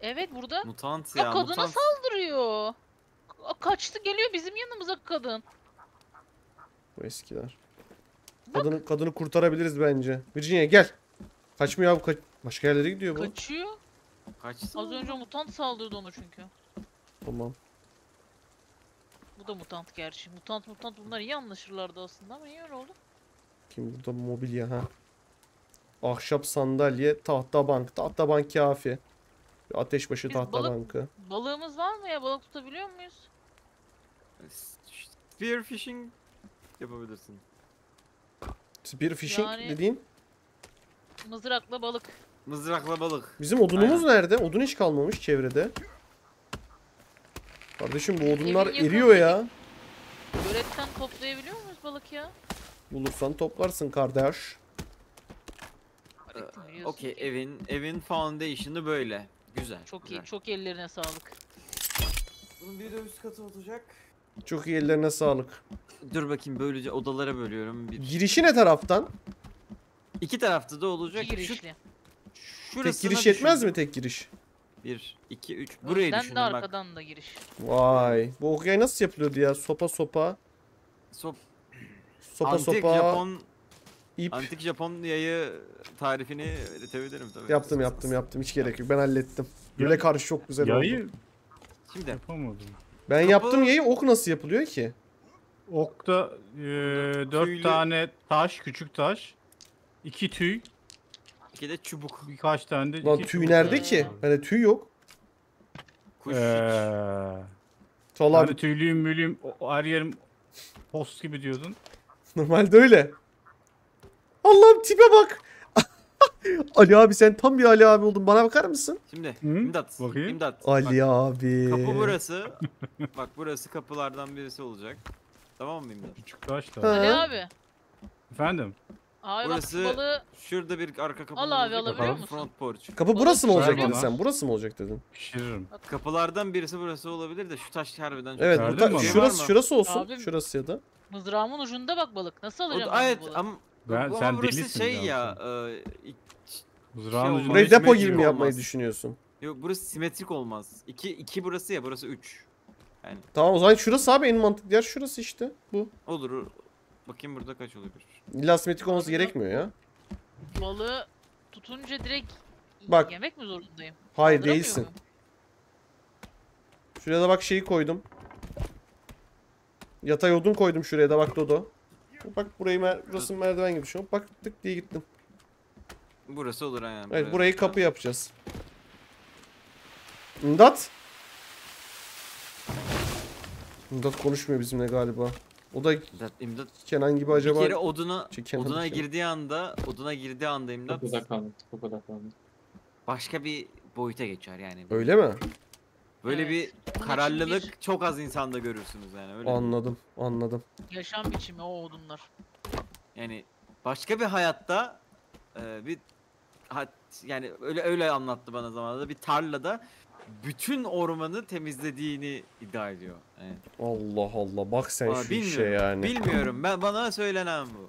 Evet burada. Mutant Ya ya, kadına mutant. saldırıyor. Ka- Kaçtı geliyor bizim yanımıza kadın. Bu eskiler. Kadını, kadını kurtarabiliriz bence. Virginia gel. Kaçmıyor abi. Kaç... Başka yerlere gidiyor bu. Kaçıyor. Kaçsın. Az önce mutant saldırdı ona çünkü. Tamam. Bu da mutant gerçi. Mutant mutant bunlar iyi anlaşırlardı aslında ama niye öyle oldu? Kim burada mobilya ha? Ahşap sandalye, tahta bank. Tahta bank kafi. Ateşbaşı Biz tahta balık- bankı. Balığımız var mı ya? Balık tutabiliyor muyuz? Spear fishing yapabilirsin. Spear fishing Yani- dediğin. Mızrakla balık. Mızrakla balık. Bizim odunumuz nerede? Odun hiç kalmamış çevrede. Kardeşim bu odunlar Evin eriyor ya. Göletten toplayabiliyor muyuz balık ya? Bulursan toplarsın kardeş. Biliyorsun Ee, Okey ki. evin evin foundation'ı böyle. Güzel. Çok güzel. iyi. Çok ellerine sağlık. Bunun bir de üst katı olacak. Çok iyi ellerine sağlık. Dur bakayım böylece odalara bölüyorum. Bir... Girişi ne taraftan? İki tarafta da olacak. Girişli. Şu, Tek giriş yetmez düşün. mi tek giriş? Bir, iki, üç. Burayı Önden de düşündüm bak. arkadan da giriş. Vay. Bu okey nasıl yapılıyordu ya? Sopa sopa. Sop, Sopa antik sopa. Japon ip. antik Japon yayı tarifini üretebilirim tabii. Yaptım yaptım yaptım. Hiç gerek yok. Ben hallettim. Böyle karşı çok güzel oldu. Yayı Şimdi yapamadım. Ben Kapı- yaptım yayı ok nasıl yapılıyor ki? Okta e, dört tüylü- tane taş, küçük taş. iki tüy, iki de çubuk. birkaç tane de Lan iki tüy çubuk. nerede ki? Bende tüy yok. Kuş Ee, hani tüylüyüm mülüyüm o her yerim post gibi diyordun. normalde öyle. Allah'ım tipe bak. Ali abi sen tam bir Ali abi oldun. Bana bakar mısın? Şimdi Hı? imdat. Bakayım. İmdat. Ali abi. Bak, kapı burası. Bak burası kapılardan birisi olacak. Tamam mı imdat? Küçük taş da. Ali abi. Efendim? Abi Burası- bak balığı Şurada bir arka kapı Al abi, alabiliyor Front musun? porch. Kapı burası mı olacak dedin sen? Burası mı olacak dedin? Pişiririm. Kapılardan birisi burası olabilir de şu taş harbiden çok Evet bu ta- şurası şurası olsun. Abi- Şurası ya da. mızrağımın ucunda bak balık. Nasıl O alacağım ben evet bu balığı? ama Ben- sen burası delisin şey ya ya. e, Mızrağın Şey ucunda ekmek depo gibi mi yapmayı olmaz. düşünüyorsun? yok burası simetrik olmaz. İki, iki burası ya burası üç. Tamam o zaman şurası abi en mantıklı yer şurası işte. Bu. Olur. Bakayım burada kaç olabilir. İlla simetrik olması gerekmiyor ya. Balığı tutunca direkt Bak. yemek mi zorundayım? Hayır değilsin. Şuraya da bak şeyi koydum. Yatay odun koydum şuraya da bak Dodo. Bak burayı mer burası merdiven gibi şu. Bak tık diye gittim. Burası olur yani. Evet buraya- burayı kapı yapacağız. İmdat. İmdat konuşmuyor bizimle galiba. O da İmdat, imdat. Kenan gibi Bir acaba kere oduna Şey, Kenan oduna girdiği anda oduna girdiği anda imdat Çok odaklandım. Çok odaklandım. başka bir boyuta geçer yani. öyle mi? Böyle Evet. bir kararlılık bir- çok az insanda görürsünüz yani öyle. Anladım, anladım. Yaşam biçimi o odunlar. Yani başka bir hayatta e, bir hat, yani öyle öyle anlattı bana zamanında bir tarlada bütün ormanı temizlediğini iddia ediyor. Yani, Allah Allah bak sen Aa, şu işe yani. Bilmiyorum. Ben bana söylenen bu.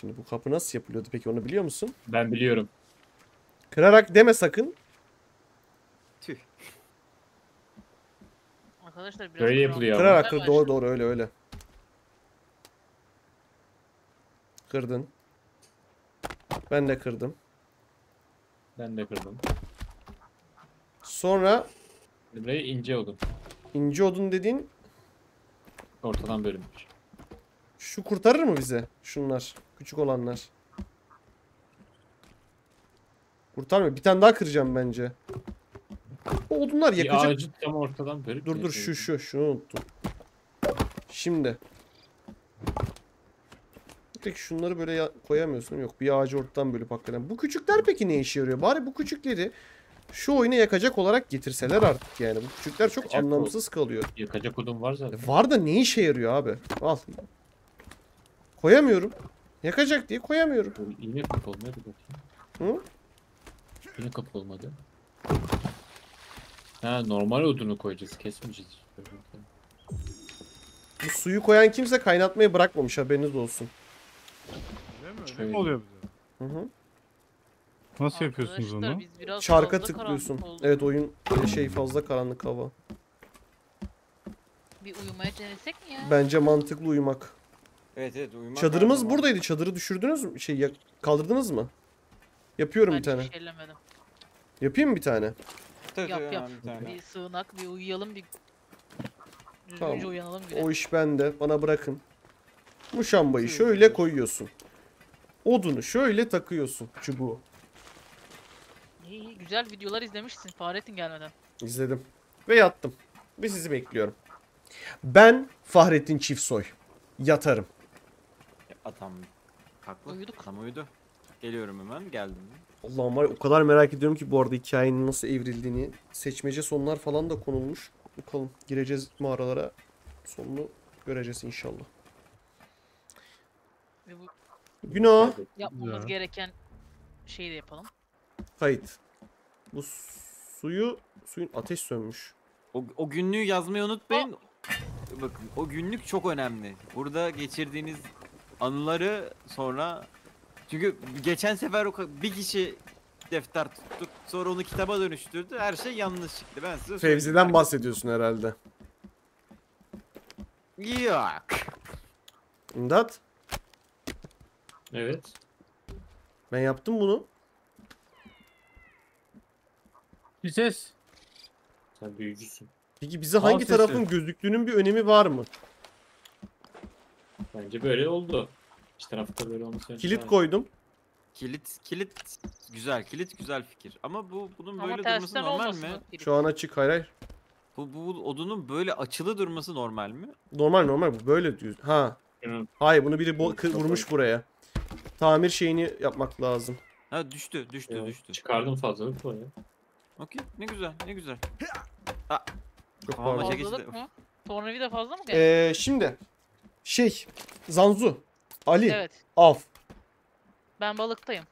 Şimdi bu kapı nasıl yapılıyordu peki onu biliyor musun? Ben biliyorum. Kırarak deme sakın. Tüh. Arkadaşlar biraz Böyle yapılıyor ama. Kırarak kır doğru doğru öyle öyle. Kırdın. Ben de kırdım. Ben de kırdım. Sonra Burayı ince odun. ince odun dediğin Ortadan bölünmüş. şu kurtarır mı bize? Şunlar. Küçük olanlar. Kurtarmıyor. Bir tane daha kıracağım bence. O odunlar Bir yakacak. ağacı tam ortadan bölüp Dur dur şu şu şunu unuttum. Şimdi. Peki şunları böyle ya- koyamıyorsun. Yok bir ağacı ortadan bölüp hakikaten. Bu küçükler peki ne işe yarıyor? Bari bu küçükleri şu oyuna yakacak olarak getirseler artık yani. Bu küçükler çok Yakacak anlamsız kalıyor. Yakacak odun var zaten. E, Var da ne işe yarıyor abi? Al. Koyamıyorum. Yakacak diye koyamıyorum. Yine kapı olmadı bakayım. Hı? Yine kapı olmadı. Ha normal odunu koyacağız kesmeyeceğiz. Bu suyu koyan kimse kaynatmayı bırakmamış haberiniz olsun. Değil mi? Öyle mi oluyor bize? Hı hı. Nasıl yapıyorsunuz Arkadaşlar, onu? biz biraz Çarka fazla tıklıyorsun. karanlık olduk. Evet oyun böyle şey fazla karanlık hava. Bir uyumaya denesek mi ya? Bence mantıklı uyumak. Evet evet uyumak Çadırımız zaman- buradaydı. Çadırı düşürdünüz mü? Şey kaldırdınız mı? Yapıyorum Ben bir tane. hiç ellemedim. Yapayım mı bir tane? Tabii, Yap tabii, yap. hemen bir tane. Bir sığınak, bir uyuyalım, bir düzgünce Tamam. uyanalım güne. O iş bende. Bana bırakın. Muşambayı şöyle koyuyorsun. Odunu şöyle takıyorsun çubuğu. İyi, iyi, güzel videolar izlemişsin Fahrettin gelmeden. İzledim. Ve yattım. Ve sizi bekliyorum. Ben Fahrettin Çiftsoy. Yatarım. Atam haklı. Uyuduk. Atam uyudu. Geliyorum hemen geldim. Allah'ım var ya, o kadar merak ediyorum ki bu arada hikayenin nasıl evrildiğini. Seçmece sonlar falan da konulmuş. Bakalım gireceğiz mağaralara. Sonunu göreceğiz inşallah. Ve bu Günah. yapmamız Güzel. gereken şeyi de yapalım. Kayıt. Bu suyu suyun ateş sönmüş. O, o günlüğü yazmayı unutmayın. Bakın o günlük çok önemli. Burada geçirdiğiniz anıları sonra çünkü geçen sefer o ka- bir kişi defter tuttuk sonra onu kitaba dönüştürdü. Her şey yanlış çıktı. Ben size söyleyeyim. Fevzi'den bahsediyorsun herhalde. Yok. İmdat. Evet. Ben yaptım bunu. Bir ses. Sen büyücüsün. Peki bize hangi sesi. tarafın gözüktüğünün bir önemi var mı? Bence böyle oldu. İki tarafta böyle olması Kilit lazım. koydum. Kilit kilit güzel kilit güzel fikir. Ama bu bunun Ama böyle durması tersten normal olmasın. mi? Şu an açık hayır hayır. Bu, bu odunun böyle açılı durması normal mi? Normal normal bu böyle diyor. Ha. Hayır bunu biri bo- kı- vurmuş buraya. Tamir şeyini yapmak lazım. Ha düştü düştü Ya, düştü. Çıkardım fazlalık var ya. Okey ne güzel ne güzel. Çok Tamam, pardon. maça Fazlalık geçti. mı? Tornavida fazla mı geldi? Ee, şimdi şey Zanzu Ali evet. Av Ben balıktayım.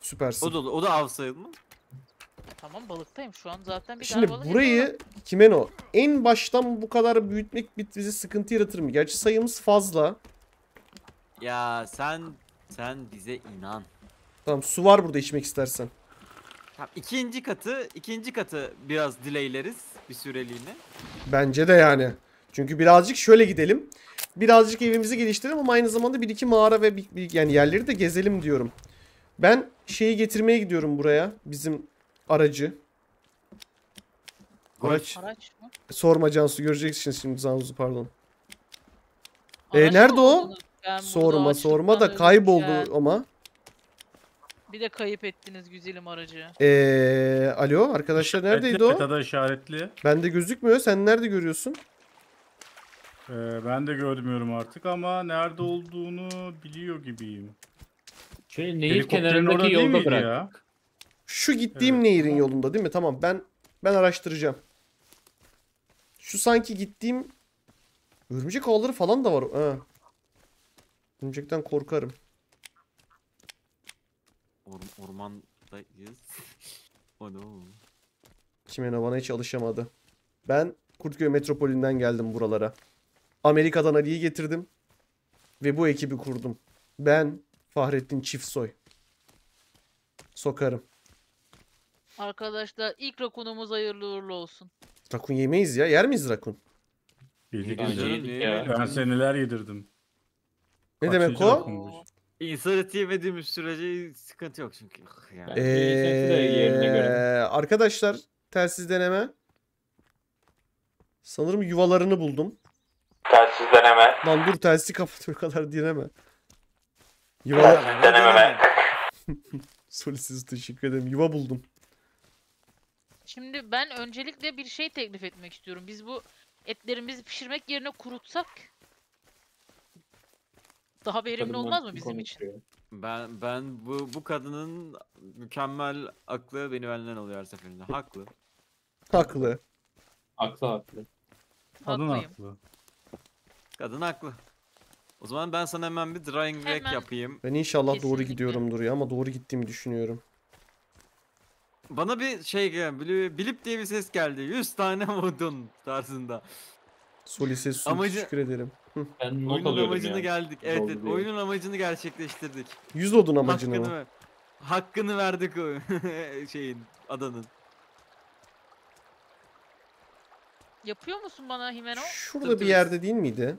süpersin. O da o da av sayılır mı? Tamam balıktayım. Şu an zaten bir Şimdi tane balık burayı yakaladım. Kimeno en baştan bu kadar büyütmek bit- bize sıkıntı yaratır mı? Gerçi sayımız fazla. Ya sen sen bize inan. Tamam su var burada içmek istersen. Tamam, ikinci katı ikinci katı biraz dileyleriz bir süreliğine. Bence de yani. Çünkü birazcık şöyle gidelim. Birazcık evimizi geliştirelim ama aynı zamanda bir iki mağara ve bir, bir- yani yerleri de gezelim diyorum. Ben şeyi getirmeye gidiyorum buraya. Bizim aracı. Araç. Araç mı? Sorma Cansu göreceksin şimdi Zanzu pardon. E, Araç mı nerede o? Ben burada Sorma sorma da açlıktan kayboldu ölürken ama. Bir de kayıp ettiniz güzelim aracı. Eee alo arkadaşlar neredeydi o? Haritada işaretli. Bende gözükmüyor. Sen nerede görüyorsun? Ee, ben de görmüyorum artık ama nerede olduğunu biliyor gibiyim. Şey nehir Helikopterin orada kenarındaki değil yolda miydi bırak. ya? Şu gittiğim Evet, nehirin tamam. yolunda değil mi? Tamam ben ben araştıracağım. Şu sanki gittiğim örümcek ağları falan da var. Ha. Örümcekten korkarım. Or ormandayız. o ne o? Kimena bana hiç alışamadı. Ben Kurtköy metropolünden geldim buralara. Amerika'dan Ali'yi getirdim. Ve bu ekibi kurdum. Ben Fahrettin Çiftsoy. Sokarım. Arkadaşlar ilk rakunumuz hayırlı uğurlu olsun. Rakun yemeyiz ya. Yer miyiz rakun? Yedik ya. Ben seneler yedirdim. Ne demek Kaçıncı o? rakun bu? İnsan eti yemediğimiz sürece sıkıntı yok çünkü. Yani. Ben- Yiyecekti de yerine göre. Ee, arkadaşlar telsiz deneme. Sanırım yuvalarını buldum. Telsiz deneme. Lan dur telsizi kapatıyor kadar dinleme. Yuva... Denememe. Solisiz teşekkür ederim. Yuva buldum. Şimdi ben öncelikle bir şey teklif etmek istiyorum. Biz bu etlerimizi pişirmek yerine kurutsak daha verimli Kadın olmaz mı bizim için? konuşuyor. Ben ben bu bu kadının mükemmel aklı beni benden alıyor her seferinde. Haklı. Haklı. Haklı haklı. Kadın Haklıyım. haklı. Kadın haklı. O zaman ben sana hemen bir drying rack Hemen. yapayım. Ben inşallah doğru Kesinlikle. gidiyorumdur ya ama doğru gittiğimi düşünüyorum. Bana bir şey gel, bili- bilip diye bir ses geldi. 100 tane vurdun tarzında. Solise su Amacı- teşekkür ederim. Ben not Oyunun alıyorum amacını ya. geldik. Evet, evet oyunun amacını gerçekleştirdik. 100 odun amacını Hakkını mı? ver. Hakkını verdik o şeyin adanın. Yapıyor musun bana Himeno? Şurada bir yerde değil miydi?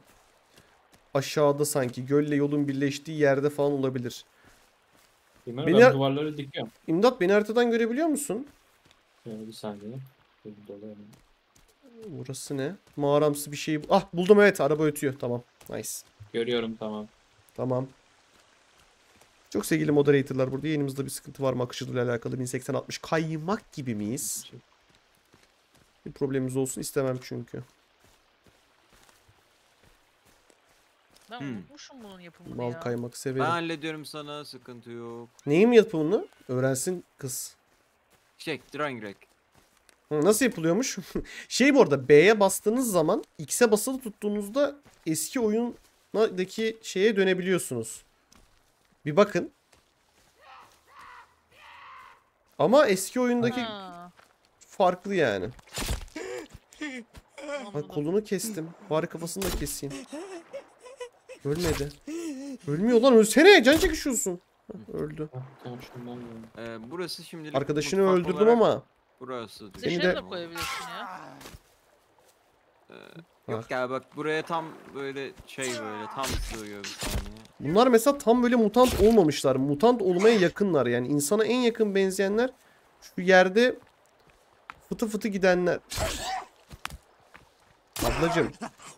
Aşağıda sanki gölle yolun birleştiği yerde falan olabilir. Bilmem, Beni- ben duvarları dikiyorum. İmdat beni haritadan görebiliyor musun? Yani bir saniye. Benim dolayı hemen. Burası ne? Mağaramsı bir şey. Ah buldum evet araba ötüyor. Tamam. Nice. Görüyorum tamam. Tamam. Çok sevgili moderatorlar burada yayınımızda bir sıkıntı var mı akıcılığıyla alakalı 1080-60 kaymak gibi miyiz? Bir problemimiz olsun istemem çünkü. Ben Hmm. unutmuşum bunun yapımını Bal ya. kaymak Ben severim. hallediyorum sana sıkıntı yok. Neyim yapımını? Öğrensin kız. Şey drying rack. Nasıl yapılıyormuş? şey bu arada B'ye bastığınız zaman X'e basılı tuttuğunuzda eski oyundaki şeye dönebiliyorsunuz. Bir bakın. Ama eski oyundaki Ha, farklı yani. Bak kolunu kestim. Bari kafasını da keseyim. Ölmedi. Ölmüyor lan ölsene can çekişiyorsun. Öldü. Ee, burası şimdilik Arkadaşını öldürdüm olarak ama. Burası. Seni Dışarı de- koyabilirsin ya. Yok ya bak buraya tam böyle şey böyle tam sığıyor bir saniye. Bunlar mesela tam böyle mutant olmamışlar. Mutant olmaya yakınlar yani. insana en yakın benzeyenler şu yerde fıtı fıtı gidenler. Ablacım.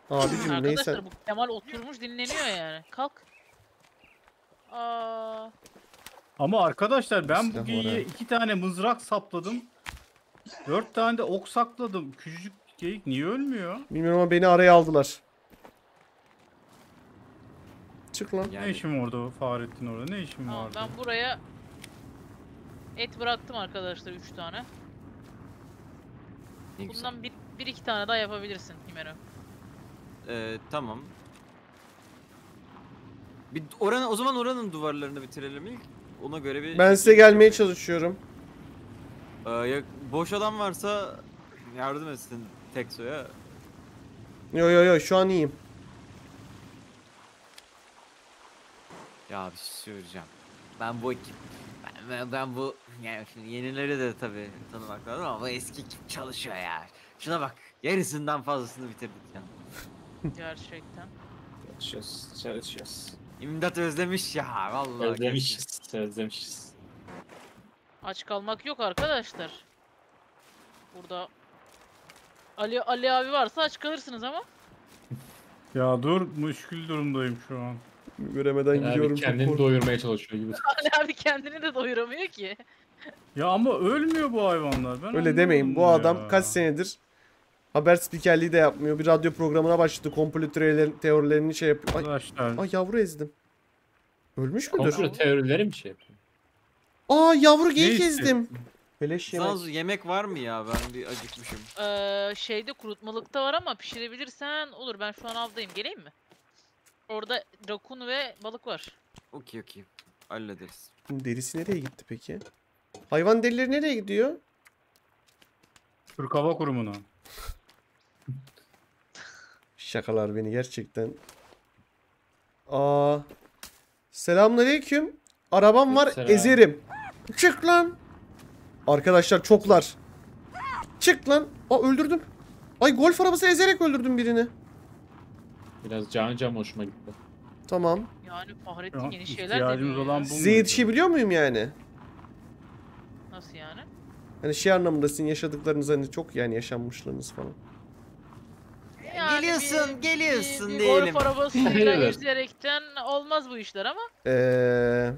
Abicim Arkadaşlar neyse. bu Kemal oturmuş dinleniyor yani. Kalk. Aa, Ama arkadaşlar ben bu ha. iki tane mızrak sapladım. Dört tane de ok sakladım. Küçücük geyik niye ölmüyor? Bilmiyorum ama beni araya aldılar. Çık lan. Ne Yani işim orada Fahrettin orada? Ne işim tamam vardı? ben buraya et bıraktım arkadaşlar 3 tane. ne güzel. Bundan bir, bir iki tane daha yapabilirsin Himeno. Ee, tamam. Bir oranı o zaman oranın duvarlarını bitirelim ilk. Ona göre bir Ben size gelmeye çalışıyorum. Ee, ya boş adam varsa yardım etsin Tekso'ya. Yo yo yo şu an iyiyim. Ya bir şey söyleyeceğim. Ben bu ekip ben, ben, ben bu yani şimdi yenileri de tabii tanımak lazım ama bu eski ekip çalışıyor ya. Şuna bak yarısından fazlasını bitirdik ya. Gerçekten. Çalışıyoruz. Çalışıyoruz. İmdat özlemiş ya vallahi. Özlemişiz. Özlemişiz. Aç kalmak yok arkadaşlar. Burada Ali Ali abi varsa aç kalırsınız ama. Ya dur müşkül durumdayım şu an. Göremeden Abi gidiyorum. kendini doyurmaya çalışıyor gibi. Ali abi kendini de doyuramıyor ki. Ya ama ölmüyor bu hayvanlar. Ben Öyle demeyin. Bu anlamadım adam ya. kaç senedir haber spikerliği de yapmıyor. Bir radyo programına başladı. Komplo teorilerini, teorilerini şey yapıyor. Ay, Arkadaşlar ay yavru ezdim. Ölmüş müdür? Komplo teorileri mi şey yapıyor? Aa yavru geyik Ne ezdim. Beleş yemek. Zanzu yemek var mı ya ben bir acıkmışım. Ee, şeyde kurutmalıkta var ama pişirebilirsen olur. Ben şu an avdayım. Geleyim mi? Orada rakun ve balık var. Okey okey. Hallederiz. Bunun derisi nereye gitti peki? Hayvan derileri nereye gidiyor? Türk Hava Kurumu'na. Şakalar beni gerçekten. Aa. Selamünaleyküm. Arabam var Selam. ezerim. Çık lan. Arkadaşlar çoklar. Çık lan. Aa öldürdüm. Ay golf arabası ezerek öldürdüm birini. Biraz can can hoşuma gitti. Tamam. Yani Fahrettin yeni şeyler ihtiyacımız olan bu Size muydu? yetişebiliyor muyum yani? Nasıl yani? Hani şey anlamında sizin yaşadıklarınız hani çok yani yaşanmışlığınız falan. Yani Geliyorsun, geliyorsun bir, bir diyelim. Golf arabasıyla Evet. yüzerekten olmaz bu işler ama Eee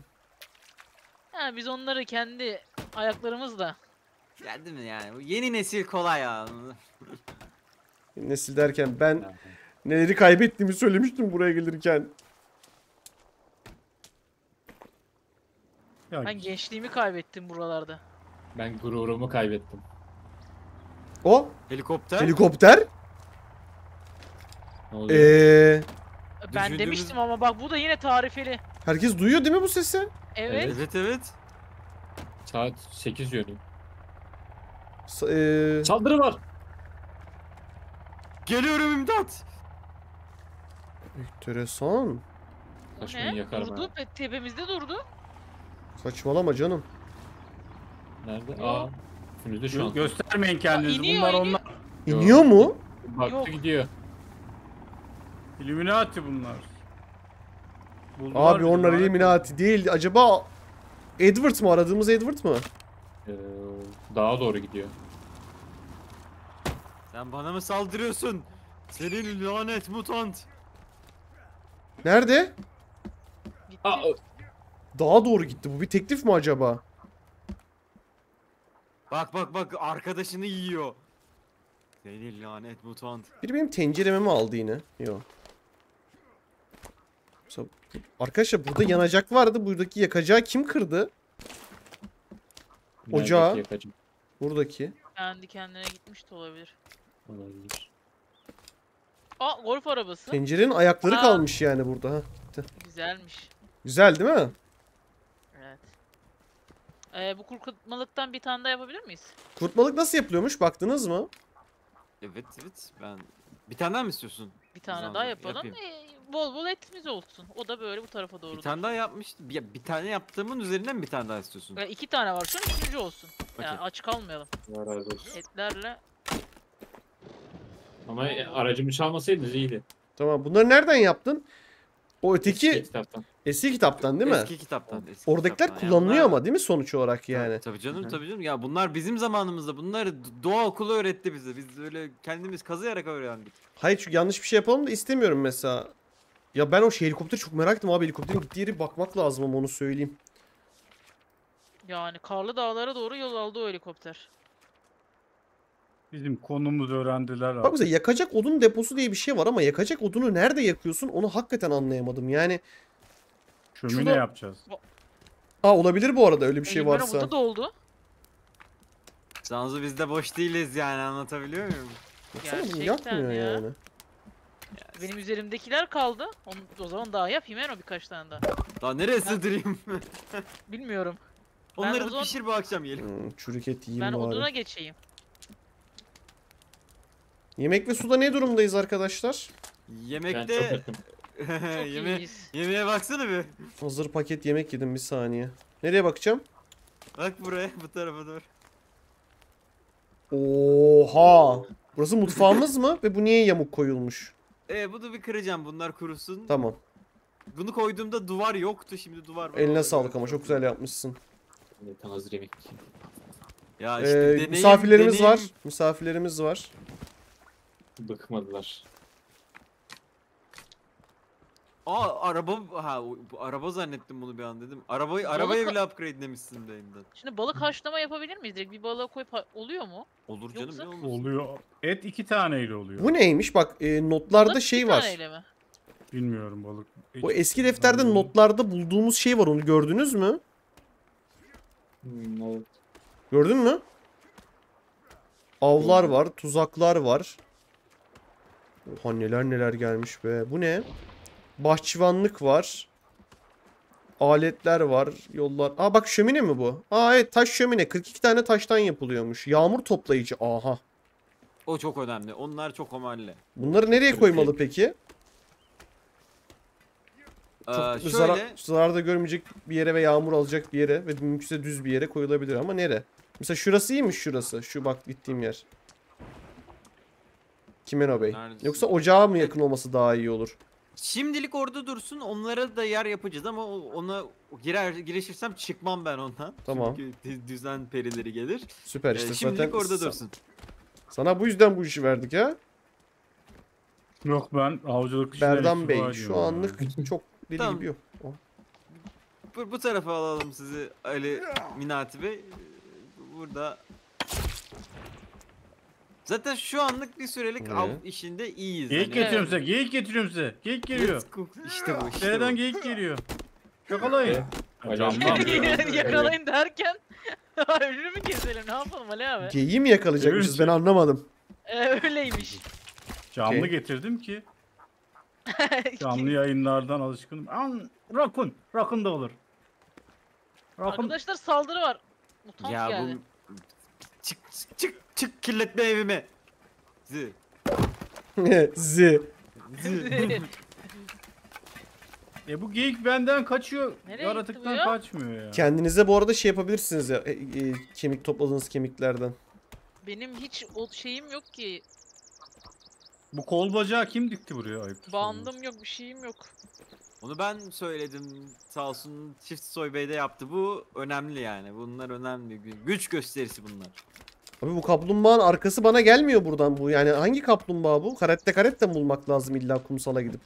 yani biz onları kendi ayaklarımızla Ya değil mi yani? Bu yeni nesil kolay ya. nesil derken ben neleri kaybettiğimi söylemiştim buraya gelirken. Ya, ben gençliğimi kaybettim buralarda. Ben gururumu kaybettim. O Helikopter. helikopter. Ne oluyor? Eee Ben Düşündüğümüz- demiştim ama bak bu da yine tarifeli. Herkes duyuyor değil mi bu sesi? Evet. Evet evet. Saat 8 yönü. S- eee, Saldırı var. Geliyorum imdat. enteresan. Bu Kaçmayın ne? yakarım Durdu. pe- Tepemizde durdu. Saçmalama canım. Nerede? Aa. Önünüzde şu an. göstermeyin kendinizi. iniyor, bunlar iniyor. onlar. Yo. İniyor mu? Baktı Yok. gidiyor. Illuminati bunlar. Buldular Abi onlar Illuminati değil. Acaba Edward mı? Aradığımız Edward mı? Ee, dağa doğru gidiyor. Sen bana mı saldırıyorsun? Senin lanet mutant. Nerede? Aa, Dağa doğru gitti. Bu bir teklif mi acaba? Bak bak bak arkadaşını yiyor. Senin lanet mutant. Biri benim tenceremi mi aldı yine? Yok. Arkadaşlar burada yanacak vardı. Buradaki yakacağı kim kırdı? neredeki Ocağı. Buradaki. Kendi kendine gitmiş de olabilir. Olabilir. Aa golf arabası. Tencerenin ayakları Aa. kalmış yani burada. Ha. Güzelmiş. Güzel değil mi? Evet. Ee, bu kurkutmalıktan bir tane daha yapabilir miyiz? Kurtmalık nasıl yapılıyormuş? Baktınız mı? Evet evet ben... Bir tane daha mı istiyorsun? Bir tane zaman daha yap- yapalım. yapayım. Ee, bol bol etimiz olsun. O da böyle bu tarafa doğru. Bir tane daha yapmıştım. Bir, bir tane yaptığımın üzerinden bir tane daha istiyorsun. Ee, iki tane var şu an üçüncü olsun. Yani Okey. aç kalmayalım. Allah razı olsun. Etlerle. Ama e, aracımı çalmasaydınız iyiydi. Tamam. Bunları nereden yaptın? O Eski öteki kitaptan. eski kitaptan değil mi? Eski kitaptan. Eski Oradakiler kitaptan. Kullanılıyor bunlar- ama değil mi sonuç olarak yani? Tabii, tabii canım tabii canım. Ya bunlar bizim zamanımızda. Bunları doğa okulu öğretti bize. Biz böyle kendimiz kazıyarak öğrendik. Hayır çünkü yanlış bir şey yapalım da istemiyorum mesela. Ya ben o şey helikopteri çok merak ettim abi. Helikopterin gittiği yere bakmak lazım ama onu söyleyeyim. Yani karlı dağlara doğru yol aldı o helikopter. Bizim konumuzu öğrendiler Bak abi. mesela yakacak odun deposu diye bir şey var ama yakacak odunu nerede yakıyorsun onu hakikaten anlayamadım. Yani Şömine şurada- yapacağız. Aa olabilir bu arada öyle bir şey varsa. burada da oldu. Zanzu biz de boş değiliz yani anlatabiliyor muyum? Baksana bunu Gerçekten yakmıyor ya. yani. Benim üzerimdekiler kaldı. Onu, o zaman daha yapayım ben o birkaç tane daha. Daha nereye sığdırayım? Bilmiyorum. Onları o da zaman- pişir bu akşam yiyelim. Hmm, çürük et yiyeyim ben bari. oduna geçeyim. Yemek ve suda ne durumdayız arkadaşlar? Ben çok Yemekte... Yeme iyiyiz. yemeğe baksana bir. Hazır paket yemek yedim bir saniye. Nereye bakacağım? Bak buraya bu tarafa doğru. Oha! Burası mutfağımız mı? Ve bu niye yamuk koyulmuş? Ee bunu bir kıracağım bunlar kurusun. Tamam. Bunu koyduğumda duvar yoktu şimdi duvar var. Eline sağlık ama çok güzel yapmışsın. Zaten hazır yemek. Ya Ee, işte deneyim, misafirlerimiz deneyim. var. Misafirlerimiz var. Bıkmadılar. Aa araba ha o- bu araba zannettim bunu bir an dedim. Arabayı arabaya bile upgrade'lemişsin de Şimdi balık haşlama yapabilir miyiz? Direkt bir balığa koyup ha- oluyor mu? Olur canım Yoksa- ne olmasın. Oluyor. Et iki taneyle oluyor. Bu neymiş? Bak e, notlarda Balık şey bir var. taneyle mi? Bilmiyorum balık. Bu Hiç- eski defterde Hmm. notlarda bulduğumuz şey var onu gördünüz mü? Hmm, evet. Gördün mü? Avlar var, tuzaklar var. Oha neler neler gelmiş be. Bu ne? Bahçıvanlık var. Aletler var, yollar. Aa bak şömine mi bu? Aa evet taş şömine. 42 tane taştan yapılıyormuş. Yağmur toplayıcı. Aha. O çok önemli. Onlar çok önemli. Bunları nereye koymalı peki? Ee, Çok şöyle zarar, zararda görmeyecek bir yere ve yağmur alacak bir yere ve mümkünse düz bir yere koyulabilir ama nere? Mesela şurası iyiymiş şurası. Şu bak gittiğim yer. Kimeno Bey. Neredesin? Yoksa ocağa mı yakın olması daha iyi olur? şimdilik orada dursun. Onlara da yer yapacağız ama ona girer girişirsem çıkmam ben ondan. Tamam. Çünkü dü- düzen perileri gelir. Süper Ee, işte şimdilik zaten orada dursun. sana bu yüzden bu işi verdik ha. Yok ben avcılık işine Berdan Bey şu ya. anlık çok deli Tamam. gibi yok. Oh. Bu, bu tarafa alalım sizi Ali Minati Bey. Ee, Burada Zaten şu anlık bir sürelik Ne? av işinde iyiyiz. Geyik hani. getiriyorum size. Geyik getiriyorum size. Geyik geliyor. İşte bu işte Nereden bu. geyik geliyor? Yakalayın. Camdan. Yakalayın derken ölür mü keselim ne yapalım Ali abi? Geyiği mi yakalayacakmışız ben anlamadım. Ee, öyleymiş. Camlı Okey. getirdim ki. Canlı yayınlardan alışkınım. An, rakun. Rakun da olur. Rakun. Arkadaşlar saldırı var. Mutant Ya geldi. bu çık çık çık çık kirletme evimi. Zı. Z. Zı. E bu geyik benden kaçıyor. Nereye gitti Yaratıktan bu ya? kaçmıyor ya. Kendinize bu arada şey yapabilirsiniz ya. e, e, kemik topladığınız kemiklerden. Benim hiç o şeyim yok ki. Bu kol bacağı kim dikti buraya ayıptır. sorması. Bandım yok, bir şeyim yok. Onu ben söyledim. Sağ olsun çift soy bey de yaptı. Bu önemli yani. Bunlar önemli. Gü- Güç gösterisi bunlar. Abi bu kaplumbağanın arkası bana gelmiyor buradan bu. Yani hangi kaplumbağa bu? Karette karette bulmak lazım illa kumsala gidip?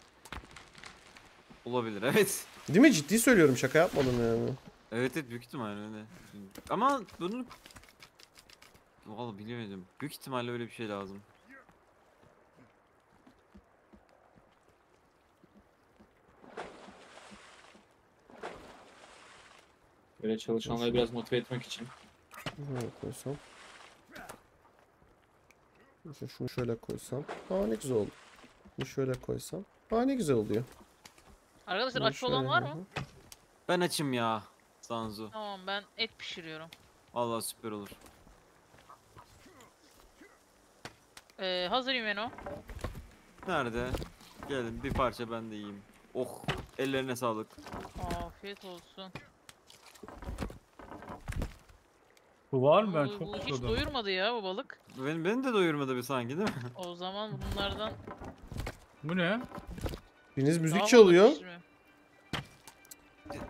Olabilir evet. Değil mi? Ciddi söylüyorum şaka yapmadım yani. Evet evet büyük ihtimal öyle. Ama bunu Vallahi bilemedim. Büyük ihtimalle öyle bir şey lazım. Böyle çalışanları biraz motive etmek için. Şöyle koysam. Şunu şöyle koysam. Aa ne güzel oldu. Bunu şöyle koysam. Aa ne güzel oluyor. Arkadaşlar Bunu aç olan var mı? Ben açım ya. Sanzu. Tamam ben et pişiriyorum. Vallahi süper olur. Ee, hazır Yumeno. Nerede? Gelin bir parça ben de yiyeyim. Oh ellerine sağlık. Afiyet olsun. Bu var mı ben bu, çok bu hiç doyurmadı ya bu balık. Beni, beni de doyurmadı bir sanki değil mi? O zaman bunlardan Bu ne? Biriniz müzik çalıyor.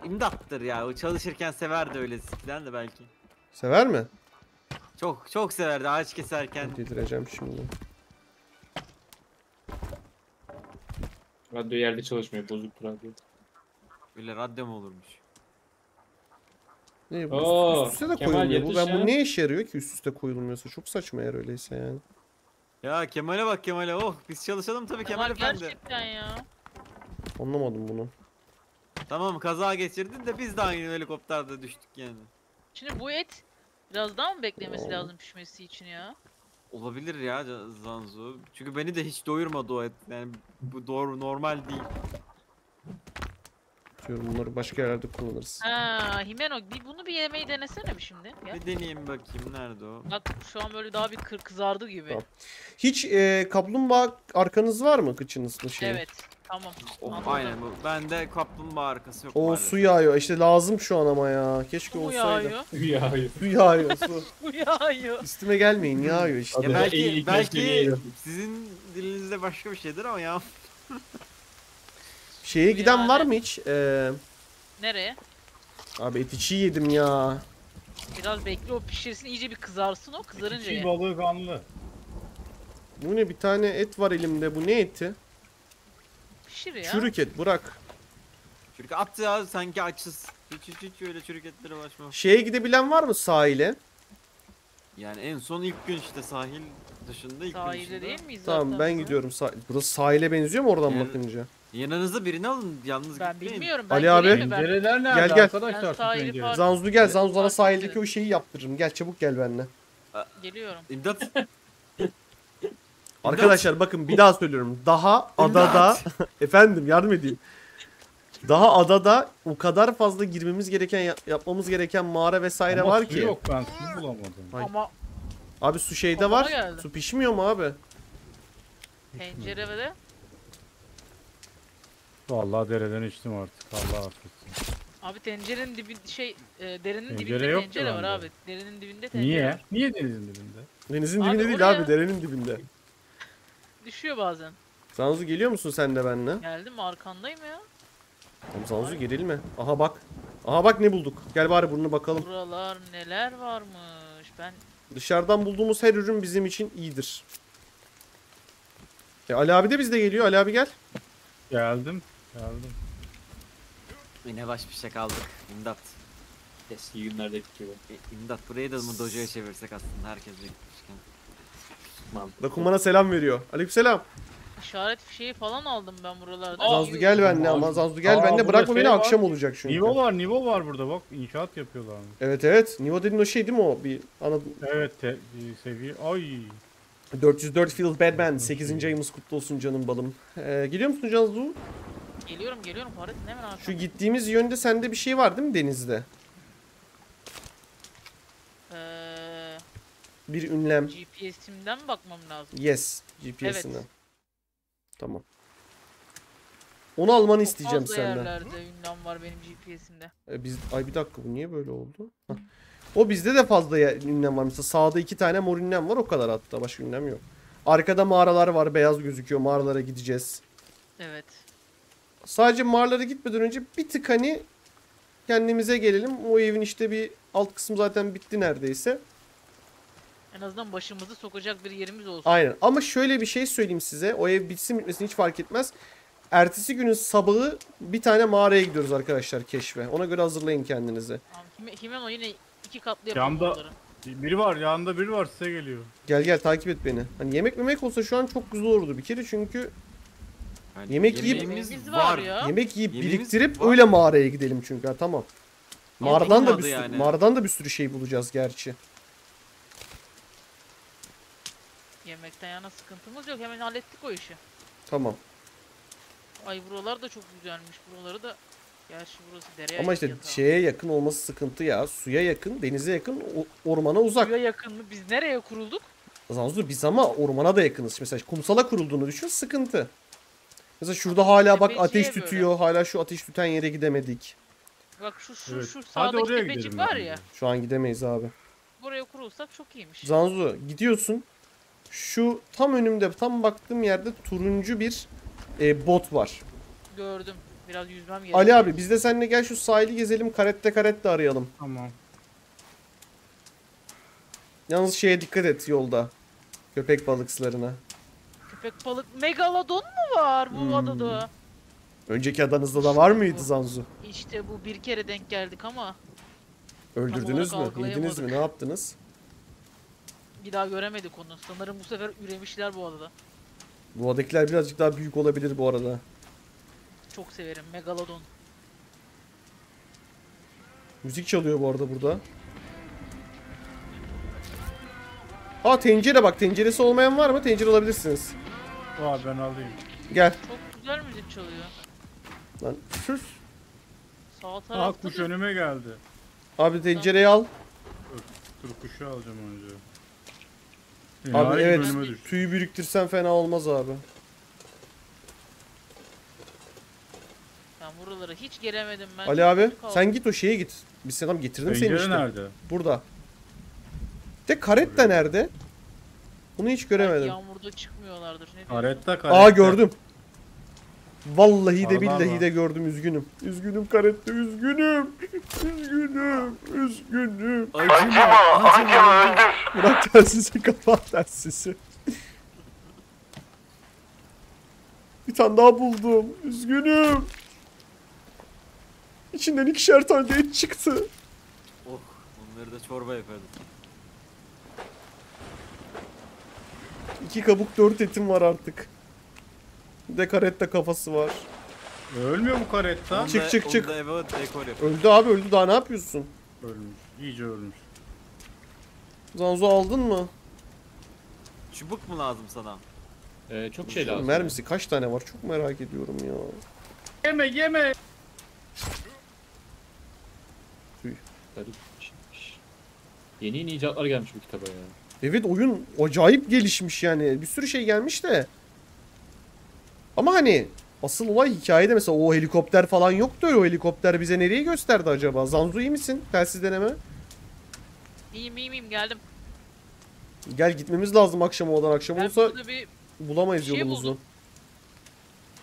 İmdattır ya. O çalışırken severdi öyle siklen de belki. Sever mi? Çok çok severdi ağaç keserken. Yedireceğim şimdi. Radyo yerde çalışmıyor. Bozuk radyo. Böyle radyo mu olurmuş? Ne bu Oo, üst üste de Kemal koyulmuyor. Bu yetiş ben bu ne işe yarıyor ki üst üste koyulmuyorsa? Çok saçma eğer öyleyse yani. Ya Kemal'e bak Kemal'e. Oh biz çalışalım tabii Kemal, Kemal efendi. gerçekten ya. Anlamadım bunu. Tamam kaza geçirdin de biz de aynı helikopterde düştük yani. Şimdi bu et biraz daha mı beklemesi Oo. lazım pişmesi için ya? Olabilir ya Zanzu. Çünkü beni de hiç doyurmadı o et. Yani bu doğru normal değil. Diyorum bunları başka yerlerde kullanırız. Ha, Himeno bir bunu bir yemeği denesene bir şimdi. Ya. Bir deneyeyim bakayım nerede o. Bak şu an böyle daha bir kır kızardı gibi. Tamam. Hiç e, kaplumbağa arkanız var mı kıçınızda şey? Evet. Tamam. Oh, anladım. aynen bu. Bende kaplumbağa arkası yok O maalesef. su yağıyor. İşte lazım şu an ama ya. Keşke Bu olsaydı. yağıyor. ya hayır. Su yağıyor su. Bu yağıyor. Üstüme gelmeyin yağıyor işte. Ya belki belki sizin dilinizde başka bir şeydir ama ya. Şeye giden var Yani- mı hiç? Ee, Nereye? abi eti çiğ yedim ya. Biraz bekle o pişirsin iyice bir kızarsın o kızarınca Çiğ ye. balığı kanlı. Bu ne bir tane et var elimde. Bu ne eti? Pişir ya. Çürük et bırak. Çünkü at ya sanki açız. Hiç hiç hiç öyle çürük etlere başma. Şeye gidebilen var mı sahile? Yani en son ilk gün işte sahil dışında ilk gün Sahilde dışında. değil miyiz Tamam zaten? ben gidiyorum. Sah- Burası sahile benziyor mu oradan Yer- bakınca? Yanınıza birini alın yalnız Ben gitmeyin. bilmiyorum. Ben Ali abi. geleyim mi ben? Pencereler nerede Gel, gel. arkadaşlar? Ben sahili pencere? Zanzu gel. Zanzu sana sahildeki o şeyi yaptırırım. Gel çabuk gel benimle. Geliyorum. İmdat. Arkadaşlar bakın bir daha söylüyorum. Daha adada efendim yardım edeyim. Daha adada o kadar fazla girmemiz gereken yap- yapmamız gereken mağara vesaire Ama var su ki. yok ben su bulamadım. Ay. Ama Abi su şeyde Kafama var. geldi. Su pişmiyor mu abi? tencere ve de Vallahi dereden içtim artık. Allah affetsin. abi tencerenin dibi şey e, derinin Tencere dibinde yok tencere var bende. abi. Derinin dibinde tencere Niye? var. Niye denizin dibinde? Denizin Abi dibinde değil oraya- abi derenin dibinde. Düşüyor bazen. Zanzu geliyor musun sen de benimle? Geldim arkandayım ya. Tamam Zanzu gerilme. Aha bak. Aha bak ne bulduk. Gel bari bunu bakalım. Buralar neler varmış. Ben Dışarıdan bulduğumuz her ürün bizim için iyidir. E, Ali abi de bizde geliyor. Ali abi gel. Geldim. Geldim. Yine baş bir şey kaldık. İmdat. Eski günlerdeki gibi. E, İmdat burayı da mı dojoya çevirsek aslında herkes gitmişken. Mantıklı. Selam veriyor. Aleykümselam. işaret fişeği falan aldım ben buralarda. Zanzu gel benimle ama Zanzu gel Aa, benimle. burada Bırakma şey beni var. akşam olacak çünkü. Nivo var, Nivo var burada bak. inşaat yapıyorlar. Evet evet. Nivo dediğin o şey değil mi o? Bir ana... Evet, te- bir seviye. Ay. 404 Feels Bad Man 8. ayımız kutlu olsun canım balım. Ee, geliyor musun Cansu? Geliyorum geliyorum Fahrettin hemen arkam. Şu gittiğimiz yönde sende bir şey var değil mi denizde? Ee, Bir ünlem. GPS'imden mi bakmam lazım? Yes. GPS'inden. Evet. Tamam. Onu almanı Çok isteyeceğim fazla senden. yerlerde ünlem var benim GPS'imde. E, biz ay bir dakika bu niye böyle oldu? Hah. O bizde de fazla ünlem var. Mesela sağda iki tane mor ünlem var o kadar hatta başka ünlem yok. Arkada mağaralar var beyaz gözüküyor mağaralara gideceğiz. Evet. Sadece mağaralara gitmeden önce bir tık hani kendimize gelelim. O evin işte bir alt kısmı zaten bitti neredeyse. En azından başımızı sokacak bir yerimiz olsun. Aynen ama şöyle bir şey söyleyeyim size. O ev bitsin bitmesin hiç fark etmez. Ertesi günün sabahı bir tane mağaraya gidiyoruz arkadaşlar keşfe. Ona göre hazırlayın kendinizi. Tamam, Himeno yine iki katlı yapalım Yanda- onları. Biri var yanında biri var size geliyor. Gel gel takip et beni. Hani yemek memek olsa şu an çok güzel olurdu bir kere çünkü Yani Yemek yiyip- yemeğimiz var ya. yemek yiyip Yemeğimiz biriktirip var. öyle mağaraya gidelim çünkü ha tamam. Mağaradan da bir olmadı sürü, yani. mağaradan da bir sürü şey bulacağız gerçi. Yemekten yana sıkıntımız yok. Hemen hallettik o işi. Tamam. Ay buralar da çok güzelmiş. Buraları da Gerçi burası dereye Ama işte yatağı. şeye yakın olması sıkıntı ya. Suya yakın, denize yakın, o- ormana uzak. Suya yakın mı? Biz nereye kurulduk? Zanzu biz ama ormana da yakınız. Mesela kumsala kurulduğunu düşün sıkıntı. Mesela şurada hala bak tepeciye ateş böyle. tütüyor. Hala şu ateş tüten yere gidemedik. Bak şu şu Evet. şu Hadi sağdaki oraya tepecik gidelim. var bence. ya. Şu an gidemeyiz abi. Buraya kurulsak çok iyiymiş. Zanzu gidiyorsun. Şu tam önümde tam baktığım yerde turuncu bir e, bot var. Gördüm. Biraz yüzmem gerekiyor. Ali abi biz de seninle gel şu sahili gezelim. Karette karette arayalım. Tamam. Yalnız şeye dikkat et yolda. Köpek balıkslarına. Köpek balık megalodon mu var bu Hmm. adada? Önceki adanızda da var mıydı Zanzu? İşte bu bir kere denk geldik ama Öldürdünüz mü? Yediniz mi? Ne yaptınız? bir daha göremedik onu. Sanırım bu sefer üremişler bu adada. Bu adakiler birazcık daha büyük olabilir bu arada. Çok severim megalodon. Müzik çalıyor bu arada burada. Aa tencere bak. Tenceresi olmayan var mı? Tencere alabilirsiniz. Var ben alayım. Gel. Çok güzel müzik çalıyor. Lan sus. Sağ Aa tarafta kuş da önüme geldi. Abi tencereyi al. Dur kuşu alacağım önce. Abi evet. önüme düştü. Tüyü biriktirsen fena olmaz abi. ben buralara hiç gelemedim ben. Ali abi sen git o şeye git. Biz sana getirdim seni Pencere işte. nerede? Burada. De karetta nerede? Bunu hiç göremedim. Yağmurda çıkmıyorlardır. Ne? Karetta karetta. Aa gördüm. Vallahi de Aralar billahi var. de gördüm üzgünüm. Üzgünüm karette üzgünüm. Üzgünüm. Üzgünüm. Acıma, acıma. Bırak telsizi kapat telsizi. Bir tane daha buldum. Üzgünüm. İçinden ikişer tane de et çıktı. Oh, onları da çorba yapardım. İki kabuk dört etim var artık. Bir de karette kafası var. Ölmüyor bu karetta. Çık, çık, çık. Öldü abi öldü daha ne yapıyorsun? Ölmüş. İyice ölmüş. Zanzo aldın mı? Çubuk mu lazım sana? Ee, çok şey lazım. Mermisi kaç tane var çok merak ediyorum ya. Yeme yeme. Garip bir şeymiş. Yeni yeni icatlar gelmiş bu kitaba ya. Evet oyun acayip gelişmiş yani. Bir sürü şey gelmiş de. Ama hani asıl olay hikayede mesela o helikopter falan yoktu öyle. O helikopter bize nereyi gösterdi acaba? Zanzu iyi misin? Telsiz deneme. İyiyim iyiyim iyiyim geldim. Gel gitmemiz lazım akşam olmadan. Akşam Ben olursa burada bir bulamayız şey yolumuzu. buldum.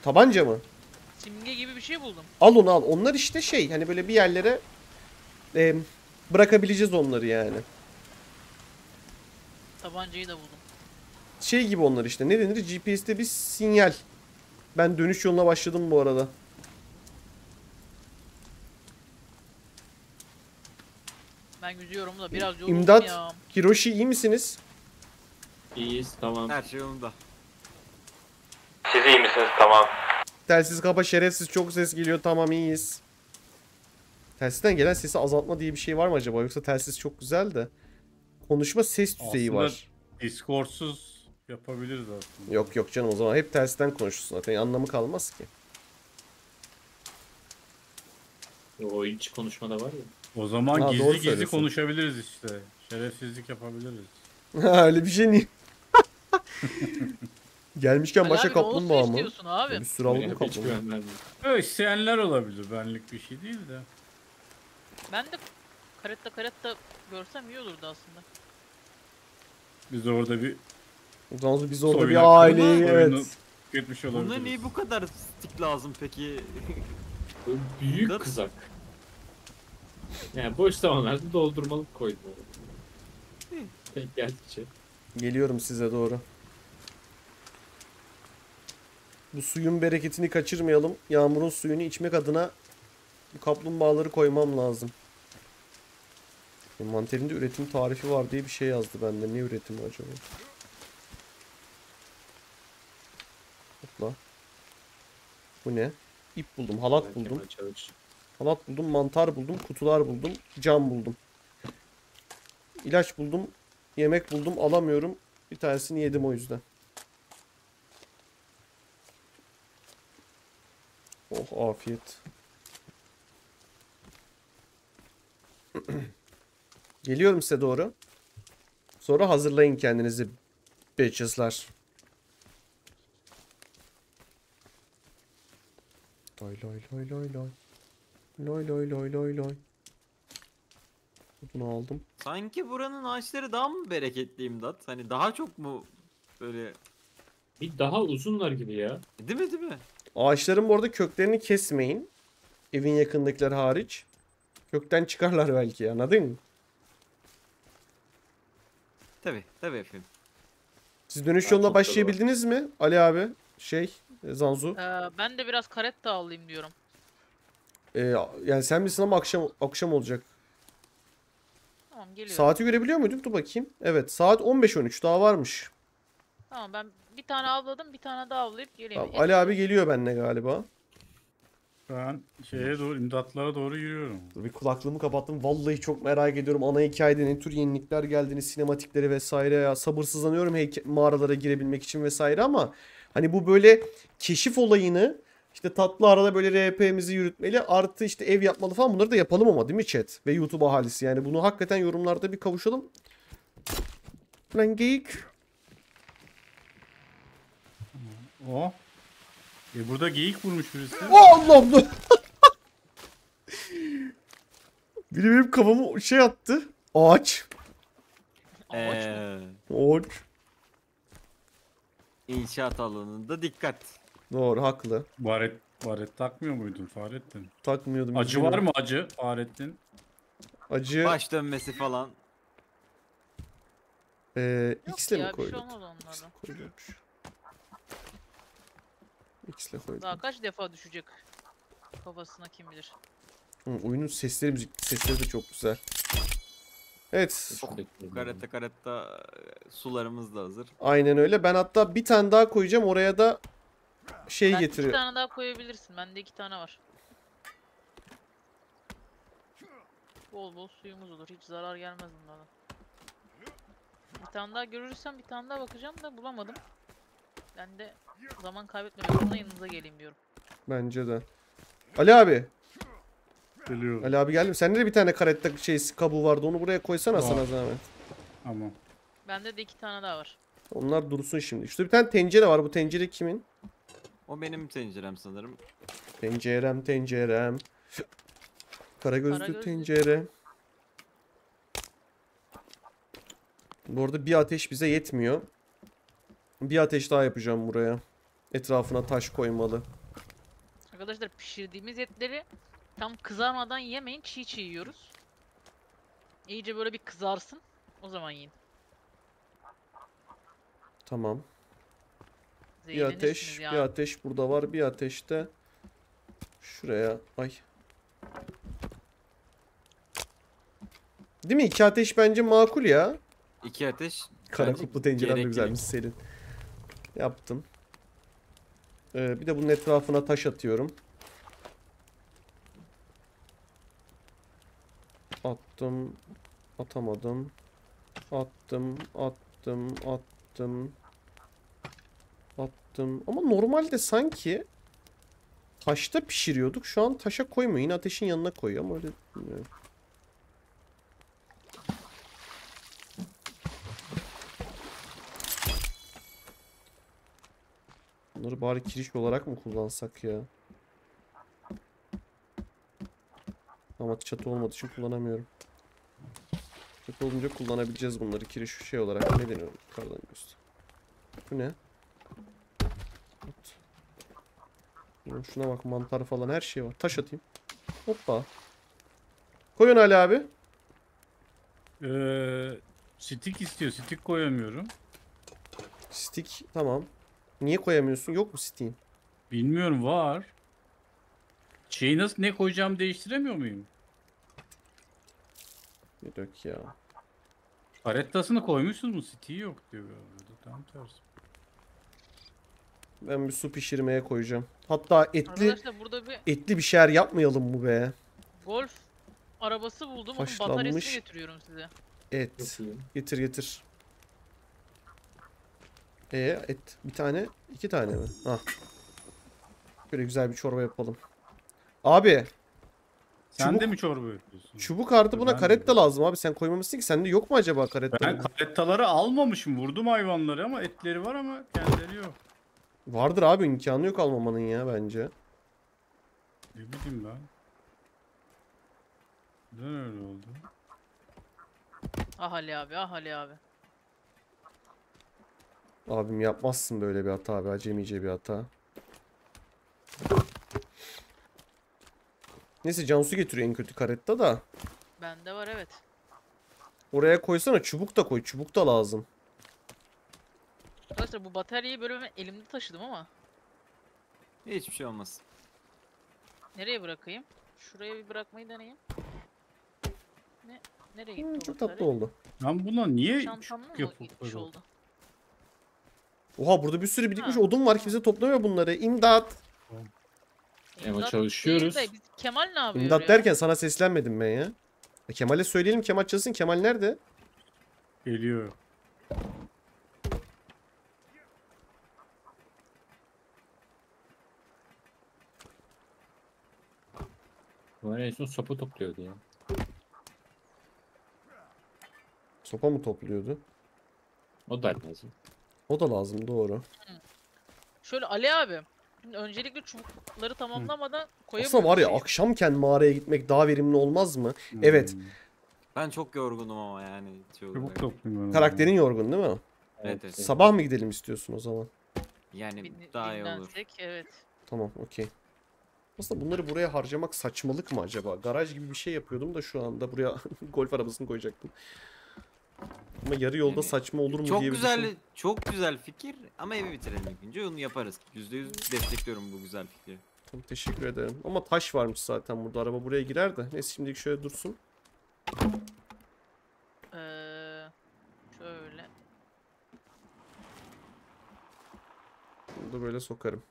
Tabanca mı? simge gibi bir şey buldum. Al onu al. Onlar işte şey hani böyle bir yerlere e, bırakabileceğiz onları yani. Tabancayı da buldum. Şey gibi onlar işte ne denir? GPS'te bir sinyal. Ben dönüş yoluna başladım bu arada. Ben yüzüyorum da biraz yoruldum İmdat. ya. Hiroshi iyi misiniz? İyiyiz tamam. Her şey yolunda. Siz iyi misiniz? Tamam. Telsiz kapa şerefsiz çok ses geliyor tamam iyiyiz. Telsizden gelen sesi azaltma diye bir şey var mı acaba? Yoksa telsiz çok güzel de. Konuşma ses düzeyi Aslında- var. Discord'suz yapabiliriz aslında. Yok yok canım o zaman hep tersten konuşursun zaten anlamı kalmaz ki. O içi konuşmada var ya. O zaman Ha, gizli gizli konuşabiliriz işte. Şerefsizlik yapabiliriz. Öyle bir şey niye? Gelmişken Ali başka kaplumbağa mı? abi? Bir sürü hiç kaplumbağa. Öyle isteyenler olabilir. Benlik bir şey değil de. Ben de karetta karetta görsem iyi olurdu aslında. Biz orada bir zaman biz orada bir aileyi evet. gitmiş Bunlara olabiliriz. niye bu kadar stick lazım peki? Büyük kızak. Yani boş zamanlarda doldurmalık koydum oraya. Denk geldikçe. Geliyorum size doğru. Bu suyun bereketini kaçırmayalım. Yağmurun suyunu içmek adına bu kaplumbağaları koymam lazım. Envanterinde üretim tarifi var diye bir şey yazdı bende. Ne üretimi acaba? Hopla. Bu ne? İp buldum, halat buldum. Halat buldum, mantar buldum, kutular buldum, cam buldum. İlaç buldum, yemek buldum, alamıyorum. Bir tanesini yedim o yüzden. Oh afiyet. Geliyorum size doğru. Sonra hazırlayın kendinizi bitches'lar. Lay lay lay lay lay. Lay lay lay lay lay. Bunu aldım. Sanki buranın ağaçları daha mı bereketli imdat? Hani daha çok mu böyle Bir daha uzunlar gibi ya. değil mi değil mi? Ağaçların bu arada köklerini kesmeyin. Evin yakındakiler hariç. Kökten çıkarlar belki anladın mı? Tabi tabi efendim. Siz dönüş Ha, yoluna da başlayabildiniz mi? Ali abi, şey, e, Zanzu. Ee, ben de biraz karetta alayım diyorum. Ee, yani sen misin ama akşam akşam olacak. Tamam geliyorum. Saati görebiliyor muyduk? Dur bakayım. Evet, saat 15.13 daha varmış. Tamam ben bir tane avladım bir tane daha avlayıp geleyim. Tamam, Ali abi geliyor benimle galiba. Ben şeye doğru, imdatlara doğru yürüyorum. Dur bir kulaklığımı kapattım. Vallahi çok merak ediyorum. Ana hikayede ne tür yenilikler geldiğini, sinematikleri vesaire ya. Sabırsızlanıyorum heyke- mağaralara girebilmek için vesaire ama hani bu böyle keşif olayını işte tatlı arada böyle RP'mizi yürütmeli artı işte ev yapmalı falan bunları da yapalım ama değil mi chat? Ve YouTube ahalisi yani bunu hakikaten yorumlarda bir kavuşalım. Lan geyik. O. E burada geyik vurmuş birisi. Allah'ım dur. Biri benim kafamı şey attı. Ağaç. Mı? Ee, Ağaç. inşaat alanında dikkat. Doğru haklı. Baret, baret takmıyor muydun Fahrettin? Takmıyordum. Acı var mı acı Fahrettin? Acı. Baş dönmesi falan. Ee, Yok X'le mi ya bir şey koyduk? olmaz onlardan. X'le koyduk. Daha kaç defa düşecek kafasına kim bilir. Hı, oyunun sesleri müzik sesleri de çok güzel. Evet. Çok. Karetta karetta e, sularımız da hazır. Aynen öyle. Ben hatta bir tane daha koyacağım. Oraya da şey Ben iki getiriyor. tane daha koyabilirsin. Bende iki tane var. Bol bol suyumuz olur. Hiç zarar gelmez bunlardan. Bir tane daha görürsem bir tane daha bakacağım da bulamadım. Ben de zaman kaybetmemek adına yanınıza geleyim diyorum. Bence de. Ali abi. Geliyorum. Ali abi geldim. Sende de bir tane karetta şeysi kabuğu vardı. Onu buraya koysana Var. sana zahmet. Tamam. Bende de iki tane daha var. Onlar dursun şimdi. Şurada bir tane tencere var. Bu tencere kimin? O benim tencerem sanırım. Tencerem tencerem. Karagözlü Karagözlü. tencere. Bu arada bir ateş bize yetmiyor. Bir ateş daha yapacağım buraya. Etrafına taş koymalı. Arkadaşlar pişirdiğimiz etleri tam kızarmadan yemeyin. Çiğ çiğ yiyoruz. İyice böyle bir kızarsın. O zaman yiyin. Tamam. Bir ateş, ya. bir ateş burada var. Bir ateş de şuraya. Ay. Değil mi? İki ateş bence makul ya. İki ateş. Kara kuplu tencerem de güzelmiş senin. Yaptım. Ee, bir de bunun etrafına taş atıyorum. Attım. Atamadım. Attım. Attım. Attım. yaptım. Ama normalde sanki taşta pişiriyorduk. Şu an taşa koymuyor. Yine ateşin yanına koyuyor ama öyle bilmiyorum. Bunları bari kiriş olarak mı kullansak ya? Ama çatı olmadığı için kullanamıyorum. Çatı olunca kullanabileceğiz bunları kiriş şey olarak. Ne deniyor? Göster. Bu ne? Oğlum Şuna bak mantar falan her şey var. Taş atayım. Hoppa. Koyun Ali abi. Ee, stick istiyor. Stick koyamıyorum. Stick tamam. Niye koyamıyorsun? Yok mu stick'in? Bilmiyorum var. Şeyi nasıl ne koyacağımı değiştiremiyor muyum? Bir dök ya. Karettasını koymuşsunuz mu? Stick'i yok diyor. Tam tersi. Ben bir su pişirmeye koyacağım. Hatta etli Arkadaşlar burada bir etli bir şeyler yapmayalım mı be? golf arabası buldum. Onun Haşlanmış. bataryasını getiriyorum size. Et. Getir getir. E et bir tane, iki tane mi? Ha. Böyle güzel bir çorba yapalım. Abi, Sen Çubuk- de mi çorba yapıyorsun? çubuk artı buna Ben de karetta öyle. lazım abi. Sen koymamışsın ki. Sende yok mu acaba karetta? Ben karettaları almamışım. Vurdum hayvanları ama etleri var ama kendileri yok. Vardır abi imkanı yok almamanın ya bence. Ne bileyim ben. Neden öyle oldu? Ah Ali abi ah Ali abi. Abim yapmazsın böyle bir hata abi. Acemice bir hata. Neyse Cansu getiriyor en kötü karetta da. Bende var evet. Oraya koysana çubuk da koy. Çubuk da lazım. Arkadaşlar bu bataryayı böyle ben elimde taşıdım ama. Hiçbir şey olmaz. Nereye bırakayım? Şuraya bir bırakmayı deneyeyim. Ne? Nereye gitti Hmm, çok batarya? tatlı oldu. Ben buna niye Çantamla çubuk mı yapıp gitmiş oldu? Oha burada bir sürü birikmiş Ha, odun var. Kimse toplamıyor bunları. İmdat. Ama İmdat çalışıyoruz. değil de biz- Kemal ne yapıyor İmdat ya? derken sana seslenmedim ben ya. E, Kemal'e söyleyelim Kemal çalsın. Kemal nerede? geliyor? Bunlar en son sopa topluyordu ya. Sopa mı topluyordu? O da lazım. O da lazım doğru. Şöyle Ali abi. Şimdi öncelikle çubukları tamamlamadan koyamıyoruz. Aslında var ya akşamken mağaraya gitmek daha verimli olmaz mı? Evet. Hmm. Ben çok yorgunum ama yani. Şey Çubuk topluyorum. Karakterin yorgun değil mi? Evet, evet. Sabah mı gidelim istiyorsun o zaman? Yani daha iyi olur. Evet. Tamam okey. Aslında bunları buraya harcamak saçmalık mı acaba? Garaj gibi bir şey yapıyordum da şu anda buraya golf arabasını koyacaktım. Ama yarı yolda Yani saçma olur mu Çok diye bir güzel, düşün- çok güzel fikir ama evi bitirelim ilk önce onu yaparız. Yüzde yüz destekliyorum bu güzel fikri. Tamam, teşekkür ederim. Ama taş varmış zaten burada. Araba buraya girer de. Neyse şimdilik şöyle dursun. Ee, şöyle. Bunu da böyle sokarım.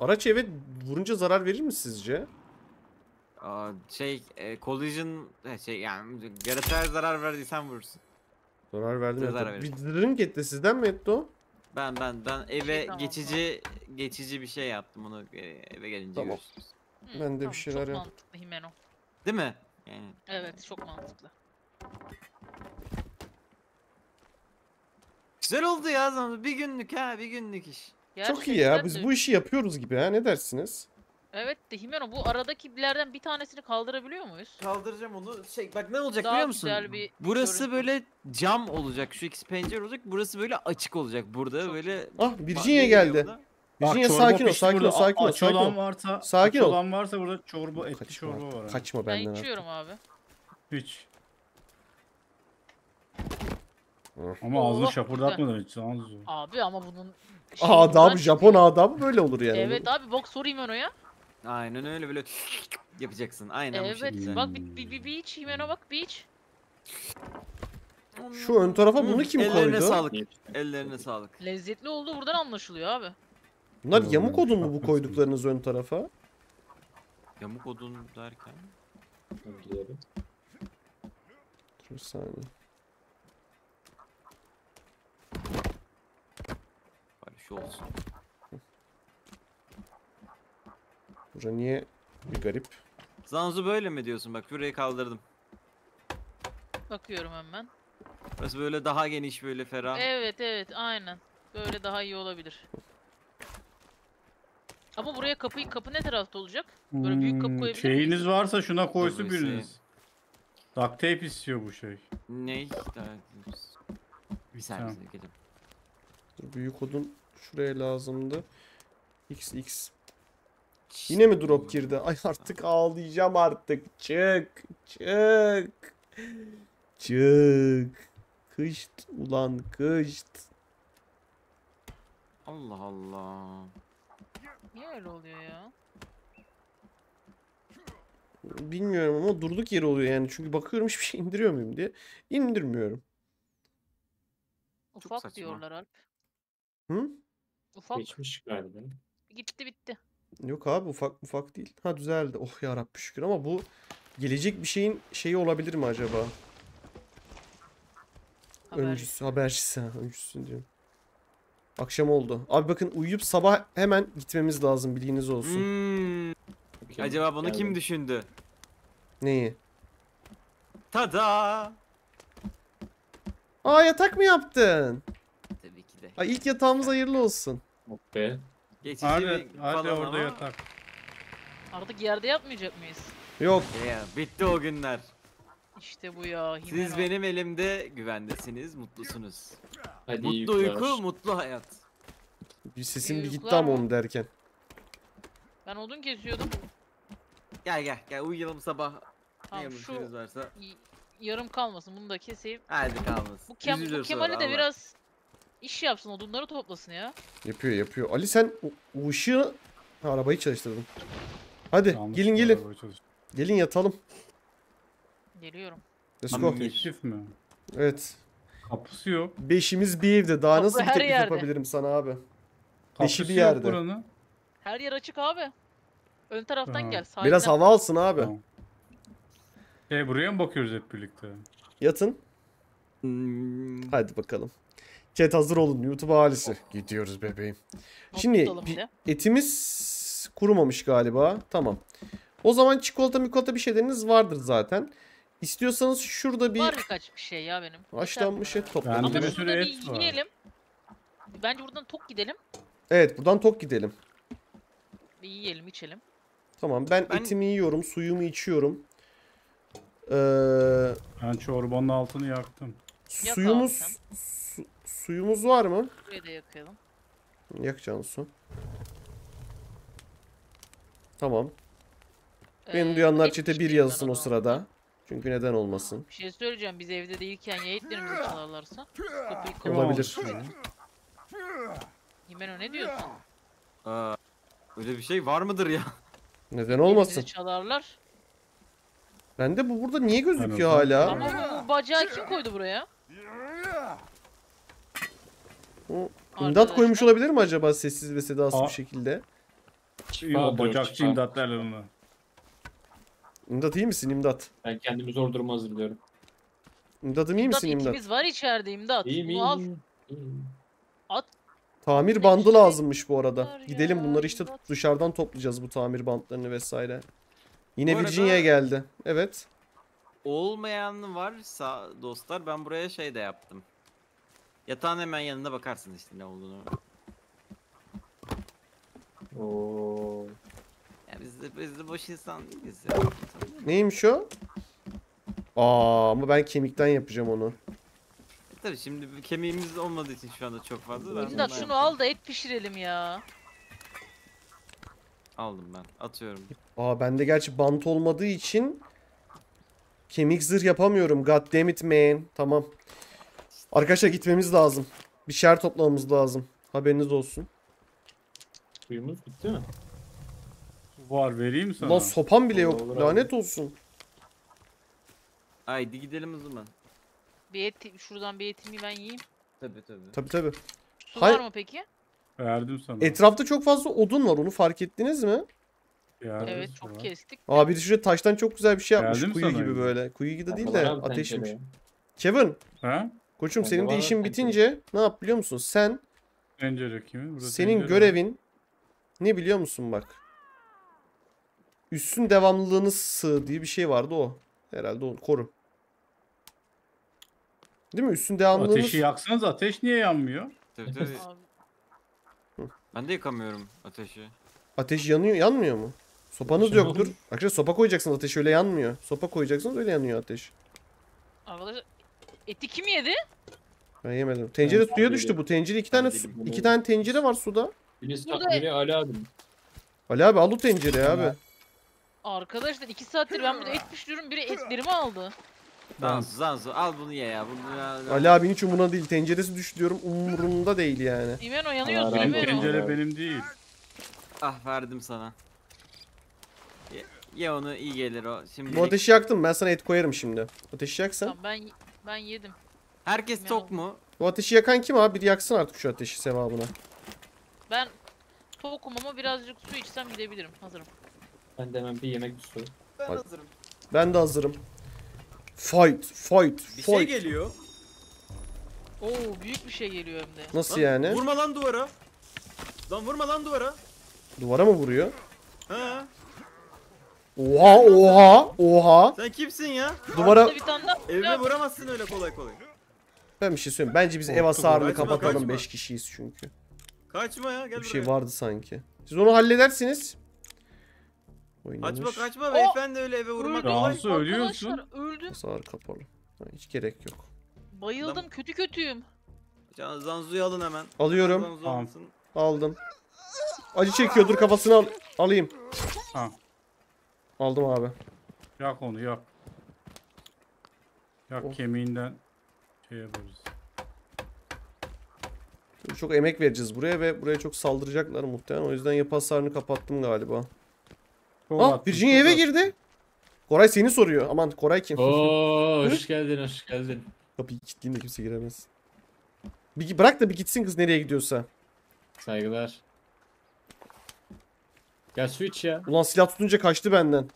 Araç eve vurunca zarar verir mi sizce? Aa, şey, e, collision, e, şey yani yaratığa zarar verdiysen vurursun. Zarar verdi mi? Zarar Bir drink etti sizden mi etti o? Ben ben ben eve Şey, tamam, geçici geçici bir şey yaptım onu e, eve gelince Tamam. görüşürüz. Hı, Ben de bir şeyler Çok yap- mantıklı Himeno. Değil mi? Yani Evet çok mantıklı. güzel oldu ya zaman bir günlük ha bir günlük iş. Çok iyi ya. Biz de- bu işi yapıyoruz gibi ha. Ne dersiniz? Evet de Himeno bu aradakilerden bir tanesini kaldırabiliyor muyuz? Kaldıracağım onu. Şey bak ne olacak Daha biliyor musun? güzel bir Burası görüntü. böyle cam olacak. Şu ikisi pencere olacak. Burası böyle açık olacak. Burada Çok böyle Ah Bak, Virginia geldi. Bak, Virginia sakin ol, sakin ol, sakin ol, sakin ol. varsa, Sakin ol. olan varsa burada çorba, etli Kaçma, çorba var. ha. kaçma Ben benden artık. içiyorum abi. Hiç. Ama ağzını Oh, şapırdatmadan hiç. Ağzı zor. Abi ama bunun Aa, adabı, buradan Japon adabı böyle olur yani. Evet abi bok soru Himeno'ya. Aynen öyle böyle yapacaksın. Aynen bu Evet şekilde. bak bir, bir, bir, bir iç Himeno bak bir iç. Şu ön tarafa bunu kim Ellerine koydu? sağlık. Ellerine sağlık. Lezzetli olduğu buradan anlaşılıyor abi. Bunlar Doğru, yamuk odun mu bu koyduklarınız ön tarafa? Yamuk odun derken. Gidelim. Dur bir saniye. Geçmiş olsun. Bura niye bir garip? Zanzu böyle mi diyorsun? Bak burayı kaldırdım. Bakıyorum hemen. Burası böyle daha geniş böyle ferah. Evet evet aynen. Böyle daha iyi olabilir. Ama buraya kapıyı kapı ne tarafta olacak? Böyle büyük kapı Hmm, koyabilir Şeyiniz miyiz? varsa şuna koysun Dur bir biriniz. Duct tape istiyor bu şey. Ney? Bir saniye Tamam. gidelim. Büyük odun şuraya lazımdı. XX. Yine mi drop girdi? Ay artık ağlayacağım artık. Çık. Çık. Çık. Kışt ulan kışt. Allah Allah. Niye öyle oluyor ya? Bilmiyorum ama durduk yere oluyor yani. Çünkü bakıyorum hiçbir şey indiriyor muyum diye. İndirmiyorum. Ufak saçma. diyorlar Alp. Hı? Ufak. Geçmiş galiba. Gitti bitti. Yok abi ufak ufak değil. Ha düzeldi. Oh ya Rabbi şükür ama bu gelecek bir şeyin şeyi olabilir mi acaba? Haber. Öncüsü, habercisi. ha, Öncüsü diyorum. Akşam oldu. Abi bakın uyuyup sabah hemen gitmemiz lazım bilginiz olsun. Hmm, acaba bunu kim Geldim. düşündü? Neyi? Tada! Aa yatak mı yaptın? Tabii ki de. Ay ilk yatağımız hayırlı olsun. Be. Geçici bir hadi falan orada ama- yatak. Artık yerde yatmayacak mıyız? Yok. Ya, bitti o günler. İşte bu ya. Siz Himeno. benim elimde güvendesiniz, mutlusunuz. Hadi iyi Mutlu uykular. uyku, mutlu hayat. Bir sesim bir gitti uykular ama mı? onu derken. Ben odun kesiyordum. Gel gel gel uyuyalım sabah. Ne Tamam şu varsa. y- yarım kalmasın. Bunu da keseyim. Hadi kalmasın. Bu, Kem bu Kemal'i de biraz iş yapsın. Odunları toplasın ya. Yapıyor yapıyor. Ali sen o, o ışığı... Ha, arabayı çalıştırdın. Hadi Yanlış gelin bir gelin. Gelin yatalım. Geliyorum. Let's go. Teklif mi? Evet. Kapısı yok. Beşimiz bir evde. Daha Kapı nasıl bir her teklif yerde. yapabilirim sana abi? Kapısı bir yok yerde. buranın. Her yer açık abi. Ön taraftan Tamam. gel. Biraz sahilden. hava alsın abi. Tamam. Şey buraya mı bakıyoruz hep birlikte? Yatın. Hmm, Hadi bakalım. Chat hazır olun. YouTube ailesi. Gidiyoruz bebeğim. Şimdi etimiz kurumamış galiba. Tamam. O zaman çikolata mikolata bir şeyleriniz vardır zaten. İstiyorsanız şurada bir Var birkaç bir şey ya benim. haşlanmış et Ben toplayalım. Ama bir sürü et var. yiyelim. Bence buradan tok gidelim. Evet buradan tok gidelim. Bir yiyelim içelim. Tamam ben, Ben- etimi yiyorum. Suyumu içiyorum. Ee, Ben çorbanın altını yaktım. Yak suyumuz su- suyumuz var mı? Burayı da yakalım. Yak Cansu. Tamam. Beni Ee, duyanlar et çete bir ben yazsın o sırada. Çünkü neden olmasın? Bir şey söyleyeceğim. Biz evde değilken ya etlerimizi çalarlarsa. Kapıyı. Olabilir. Himeno ne diyorsun? aa, öyle bir şey var mıdır ya? Neden olmasın? Çalarlar. Bende bu burada niye gözüküyor Ben hala? Ama bu, bu bacağı kim koydu buraya? O imdat koymuş olabilir mi acaba sessiz ve sedasız Aa. bir şekilde? Diyor, bacakçı imdat derler ona. İmdat iyi misin imdat? Ben kendimi zor duruma hazırlıyorum. İmdadım iyi misin imdat? ikimiz var içeride imdat. İyiyim al. iyiyim. iyiyim. Tamir bandı lazımmış bu arada. Gidelim bunları işte dışarıdan toplayacağız bu tamir bantlarını vesaire. Yine arada- Virginia geldi. Evet. Olmayan varsa dostlar ben buraya şey de yaptım. Yatağın hemen yanında bakarsın işte ne olduğunu. Oo. Ya biz de, biz de boş insan değiliz ya. Neymiş o? Aa ama ben kemikten yapacağım onu. E tabii şimdi bir kemiğimiz olmadığı için şu anda çok fazla. Ben İmdat şunu al da et pişirelim ya. Aldım ben. Atıyorum. Aa bende gerçi bant olmadığı için kemik zırh yapamıyorum. God damn it man. Tamam. Arkadaşlar gitmemiz lazım. Bir şer toplamamız lazım. Haberiniz olsun. Suyumuz bitti mi? Var vereyim sana. Ulan sopam bile yok. Olur abi. Lanet olsun. Haydi gidelim o zaman. Bir et, şuradan bir etimi ben yiyeyim. Tabii tabii. Tabi tabi. Su Hayır. var mı peki? Verdim sana. Etrafta çok fazla odun var. Onu fark ettiniz mi? Verdim Evet sana. çok kestik. Aa biri şuraya taştan çok güzel bir şey yapmış. Geldi mi Kuyu sana gibi yine? böyle. Kuyu gibi değil Kafalar de abi ateşmiş. Kevin. Ha? Koçum senin de var işin tencere. bitince ne yap biliyor musun? Sen Pencere kimi? Burada Senin pencere var. görevin ne biliyor musun bak? Üssün devamlılığını sığ diye bir şey vardı o. Herhalde o koru. Değil mi? Üssün devamlılığını Ateşi yaksanız ateş niye yanmıyor? Tabii tabii. Abi, Ben de yakamıyorum ateşi. Ateş yanıyor, yanmıyor mu? Sopanız yoktur. mu? Arkadaşlar sopa koyacaksınız ateş öyle yanmıyor. Sopa koyacaksınız öyle yanıyor ateş. arkadaşlar eti kim yedi? Ben yemedim. Tencere suya yedim. düştü bu. Tencere iki tane Ben su, iki tane tencere var suda. Biri, Burada- Ali abim. Ali abi al o tencereyi abi. Arkadaşlar iki saattir ben burada et pişiriyorum biri etlerimi aldı. Zanzu Zanzu al bunu ye ya. Bunu ya. Ali abinin hiç umurunda değil. Tenceresi düş diyorum umurunda değil yani. İmeno yanıyorsun Allah razı Benim olsun. İmeno. tencere Abi. benim değil. Ah verdim sana. Ye, ye onu iyi gelir o. Şimdi Bu ateşi yaktım ben sana et koyarım şimdi. Ateşi yaksan. Tamam ben ben yedim. herkes tok mu? Bu ateşi yakan kim abi? Bir yaksın artık şu ateşi sevabına. Ben tokum ama birazcık su içsem gidebilirim. Hazırım. Ben de hemen bir yemek su. Ben Hadi. hazırım. Ben de hazırım. Fight, fight, Bir fight. şey geliyor. Oo büyük bir şey geliyor hem de. Nasıl Lan yani? Vurma lan duvara. Lan vurma lan duvara. Duvara mı vuruyor? Ha? Oha, oha, oha. Sen kimsin ya? Duvara bir tane daha Evime vuramazsın öyle kolay kolay. ben bir şey söyleyeyim. Bence biz ev hasarını kaçma, kapatalım. kaçma. 5 kişiyiz çünkü. Kaçma ya gel Bir şey buraya. vardı sanki. Siz onu halledersiniz. Oynanış. Kaçma kaçma beyefendi öyle eve vurmak öldüm. kolay. Cansu ölüyorsun. Arkadaşlar öldüm. Hasar kapalı. Ha, hiç gerek yok. Bayıldım kötü kötüyüm. Can Zanzu'yu alın hemen. Alıyorum. Zanzu Tamam. alsın. Aldım. Acı çekiyor. Dur kafasını al alayım. Ha. Aldım abi. Yak onu yak. Yak Oh. kemiğinden şey yaparız. Çok emek vereceğiz buraya ve buraya çok saldıracaklar muhtemelen. O yüzden yapı hasarını kapattım galiba. Çok Ah Virginia eve girdi. Koray seni soruyor. Aman Koray kim? Oo hoş geldin hoş geldin. Kapıyı kilitleyeyim de kimse giremez. Bir, bırak da bir gitsin kız nereye gidiyorsa. Saygılar. Gel su ya. Ulan silah tutunca kaçtı benden.